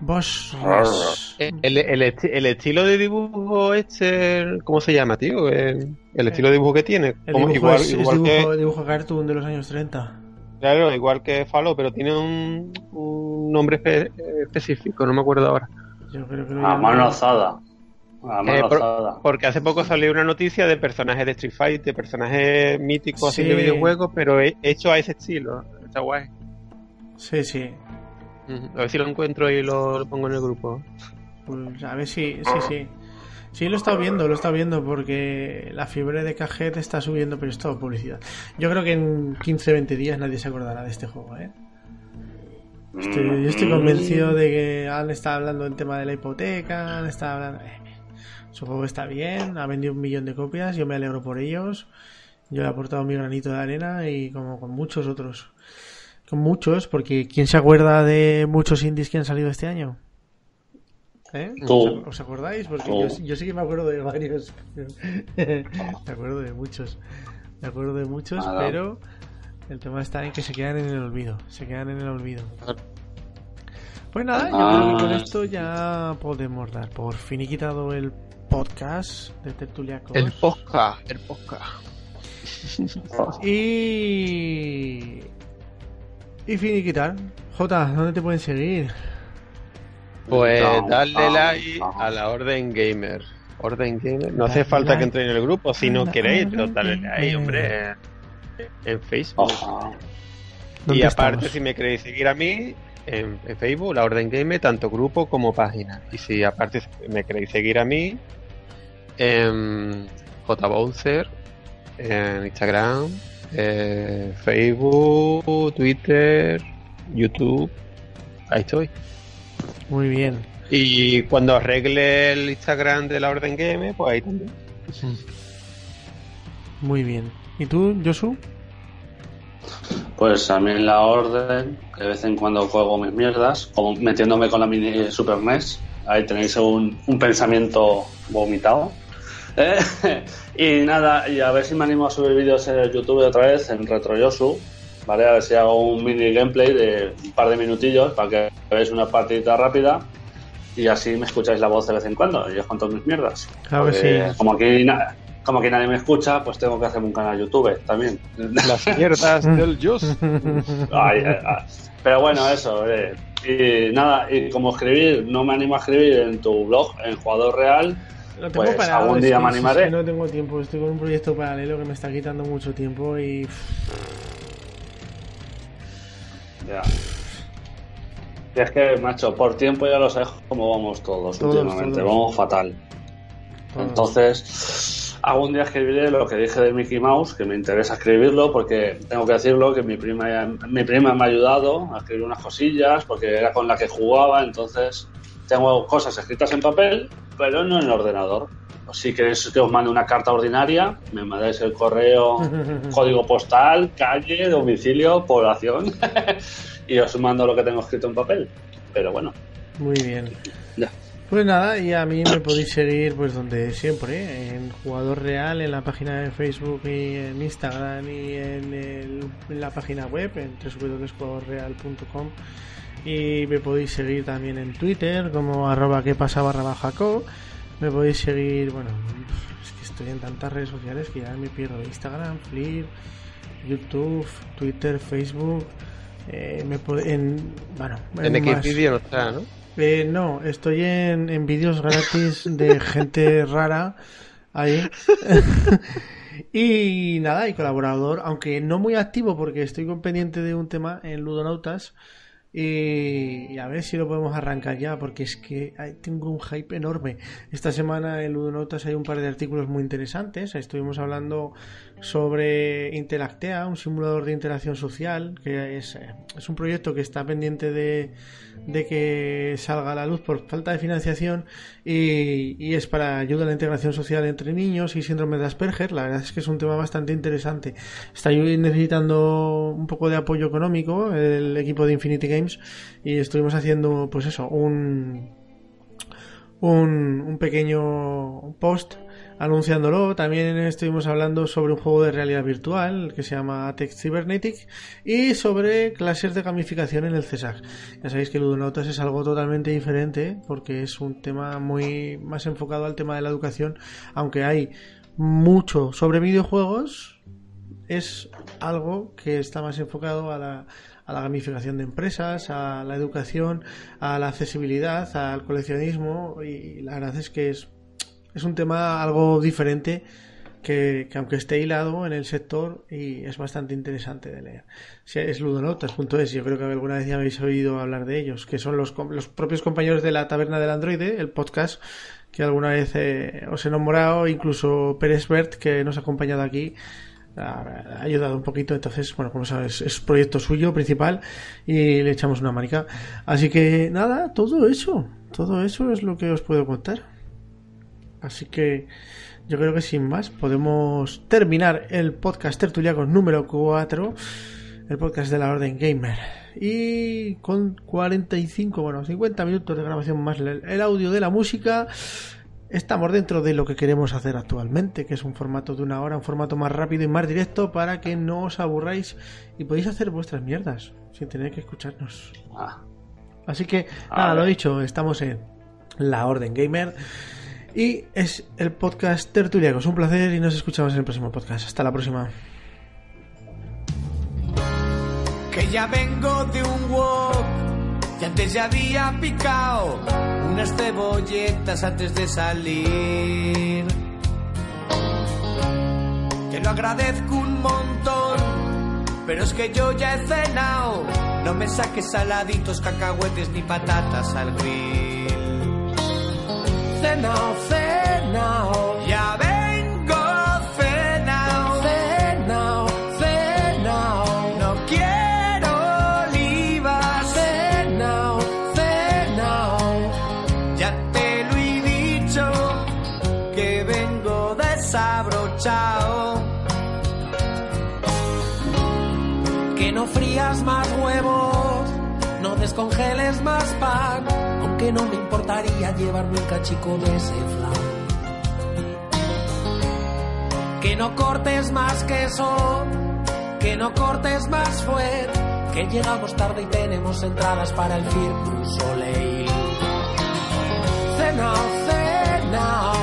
Speaker 3: Boss Rush.
Speaker 4: El, el, esti- el estilo de dibujo este, ¿cómo se llama, tío? El, el estilo de dibujo que tiene.
Speaker 3: El
Speaker 4: Como-
Speaker 3: dibujo
Speaker 4: igual
Speaker 3: es, es
Speaker 4: igual
Speaker 3: dibujo,
Speaker 4: que,
Speaker 3: dibujo cartoon de los años 30.
Speaker 4: claro, igual que Falo, pero tiene un, un nombre espe- específico, no me acuerdo ahora.
Speaker 3: Yo creo que lo
Speaker 1: A mano alzada. A mano
Speaker 4: Eh, por-. Porque hace poco salió una noticia de personajes de Street Fighter, personajes míticos así
Speaker 3: Sí.
Speaker 4: de videojuegos, pero he- hecho a ese estilo. Está guay.
Speaker 3: Sí, sí.
Speaker 4: A ver si lo encuentro y lo, lo pongo en el grupo.
Speaker 3: Pues a ver si... Sí, sí. Sí, lo he estado viendo, lo he estado viendo porque la fiebre de Cajete está subiendo, pero es todo publicidad. Yo creo que en 15-20 días nadie se acordará de este juego, ¿eh? Estoy, yo estoy
Speaker 1: Mm.
Speaker 3: convencido de que han estado hablando del tema de la hipoteca, han estado hablando... eh, su juego está bien, ha vendido un millón de copias, yo me alegro por ellos. Yo le he aportado mi granito de arena y como con muchos otros. Con muchos, porque ¿quién se acuerda de muchos indies que han salido este año? ¿Eh? ¿Os, os acordáis? Porque yo, yo sí que me acuerdo de varios. me acuerdo de muchos. Me acuerdo de muchos,
Speaker 1: Nada.
Speaker 3: pero el tema está en que se quedan en el olvido. Se quedan en el olvido. Pues nada, yo creo que con
Speaker 1: Ah.
Speaker 3: esto ya podemos dar por finiquitado el podcast de Tertuliacos.
Speaker 4: El podcast, el podcast.
Speaker 3: Y. Y finiquitar. Jota, ¿dónde te pueden seguir?
Speaker 4: Pues darle like a la Orden Gamer. Orden Gamer. No hace falta que entre en el grupo, si no queréis, pero dale like, hombre. En Facebook.
Speaker 1: Ojo.
Speaker 3: ¿Dónde
Speaker 4: Y aparte,
Speaker 3: estamos?
Speaker 4: si me queréis seguir a mí, en, en Facebook, la Orden Gamer, tanto grupo como página. Y si aparte me queréis seguir a mí, en JBouncer, en Instagram, eh, Facebook, Twitter, YouTube. Ahí estoy.
Speaker 3: Muy bien.
Speaker 4: Y cuando arregle el Instagram de la Orden Gamer, pues ahí también.
Speaker 3: Muy bien. ¿Y tú, Josu?
Speaker 1: Pues a mí en la orden, que de vez en cuando juego mis mierdas, como metiéndome con la mini Super NES. Ahí tenéis un, un pensamiento vomitado. Eh, y nada, y a ver si me animo a subir vídeos en YouTube otra vez, en RetroYosu. ¿Vale? A ver si hago un mini gameplay de un par de minutillos para que veáis una partidita rápida. Y así me escucháis la voz de vez en cuando y os cuento mis mierdas.
Speaker 3: Claro que sí.
Speaker 1: Como aquí, como aquí nadie me escucha, pues tengo que hacerme un canal YouTube también.
Speaker 4: Las mierdas del Just.
Speaker 1: Ay, ay, ay. Pero bueno, eso. eh. Y nada, y como escribir, no me animo a escribir en tu blog, en Jugador Real.
Speaker 3: Lo tengo
Speaker 1: Pues
Speaker 3: parado,
Speaker 1: algún
Speaker 3: es
Speaker 1: día
Speaker 3: que-
Speaker 1: me
Speaker 3: es
Speaker 1: animaré.
Speaker 3: que no tengo tiempo, estoy con un proyecto paralelo que me está quitando mucho tiempo y
Speaker 1: Ya. Y es que, macho, por tiempo ya lo sabes cómo vamos todos,
Speaker 3: Todos,
Speaker 1: últimamente.
Speaker 3: todos.
Speaker 1: Vamos fatal.
Speaker 3: todo.
Speaker 1: Entonces, algún día escribiré lo que dije de Mickey Mouse, que me interesa escribirlo, porque tengo que decirlo que mi prima, mi prima me ha ayudado a escribir unas cosillas, porque era con la que jugaba, entonces tengo cosas escritas en papel, pero no en el ordenador. O si queréis que os mande una carta ordinaria, me mandáis el correo, código postal, calle, domicilio, población, y os mando lo que tengo escrito en papel. Pero bueno,
Speaker 3: Muy bien.
Speaker 1: ya.
Speaker 3: Pues nada, y a mí me podéis seguir pues donde siempre, en Jugador Real, en la página de Facebook y en Instagram y en, el- en la página web, en www.jugadorreal.com y me podéis seguir también en Twitter como arroba que pasa barra baja co. Me podéis seguir, bueno, es que estoy en tantas redes sociales que ya me pierdo. Instagram, Flip, YouTube, Twitter, Facebook. eh, me en, bueno,
Speaker 4: En
Speaker 3: en.
Speaker 4: Xvideo no está, ¿no?
Speaker 3: Eh, no, estoy en, en vídeos gratis de gente rara ahí. y nada, y colaborador, aunque no muy activo porque estoy con pendiente de un tema en Ludonautas. Y, a ver si lo podemos arrancar ya, porque es que tengo un hype enorme. Esta semana en Ludonautas hay un par de artículos muy interesantes. Estuvimos hablando sobre Interactea, un simulador de interacción social, que es, es un proyecto que está pendiente de, de que salga a la luz por falta de financiación y, y es para ayuda a la integración social entre niños y síndrome de Asperger. La verdad es que es un tema bastante interesante. Está necesitando un poco de apoyo económico el equipo de Infinity Games y estuvimos haciendo pues eso, un un, un pequeño post anunciándolo. También estuvimos hablando sobre un juego de realidad virtual que se llama Tech Cybernetic y sobre clases de gamificación en el CESAC. Ya sabéis que Ludonautas es algo totalmente diferente porque es un tema muy más enfocado al tema de la educación, aunque hay mucho sobre videojuegos, es algo que está más enfocado a la, a la gamificación de empresas, a la educación, a la accesibilidad, al coleccionismo y la verdad es que es, es un tema algo diferente que, que aunque esté hilado en el sector y es bastante interesante de leer. Si es ludonautas.es, yo creo que alguna vez ya habéis oído hablar de ellos, que son los, los propios compañeros de la Taberna del Androide, el podcast que alguna vez eh, os he nombrado, incluso Pérez Bert, que nos ha acompañado aquí, ha ayudado un poquito, entonces, bueno, como sabes, es proyecto suyo principal y le echamos una manica. Así que nada, todo eso, todo eso es lo que os puedo contar. Así que yo creo que sin más podemos terminar el podcast tertuliacos número 4, el podcast de la Orden Gamer. Y con 45, bueno, 50 minutos de grabación más el audio de la música, estamos dentro de lo que queremos hacer actualmente, que es un formato de una hora, un formato más rápido y más directo para que no os aburráis y podéis hacer vuestras mierdas sin tener que escucharnos.
Speaker 1: Ah,
Speaker 3: Así que, nada, lo dicho, estamos en La Orden Gamer y es el podcast Tertuliacos. Un placer y nos escuchamos en el próximo podcast. Hasta la próxima.
Speaker 5: que ya vengo de un walk
Speaker 2: Y antes ya había picado unas cebolletas antes de salir. Que lo agradezco un montón, pero es que yo ya he cenado. No me saques saladitos, cacahuetes ni patatas al grill. Cenao, cenao, ya vengo cenao, cenao, cenao. No quiero olivas, cenao, cenao. Ya te lo he dicho, que vengo desabrochado. Que no frías más huevos, no descongeles más pan, aunque no me importaría llevarme un cachico de ese flan. Que no cortes más queso, que no cortes más fuet, que llegamos tarde y tenemos entradas para el Cirque Soleil. Cenao, cenao,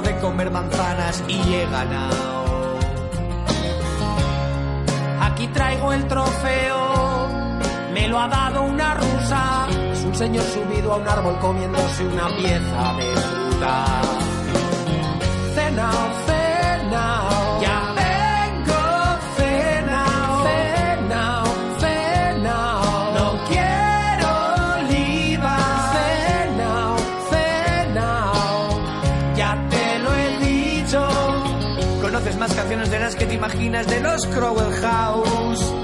Speaker 2: de comer manzanas y he ganado. Aquí traigo el trofeo, me lo ha dado una rusa. Es un señor subido a un árbol comiéndose una pieza de fruta. Cenao, cenao, imaginas de los Crowell House?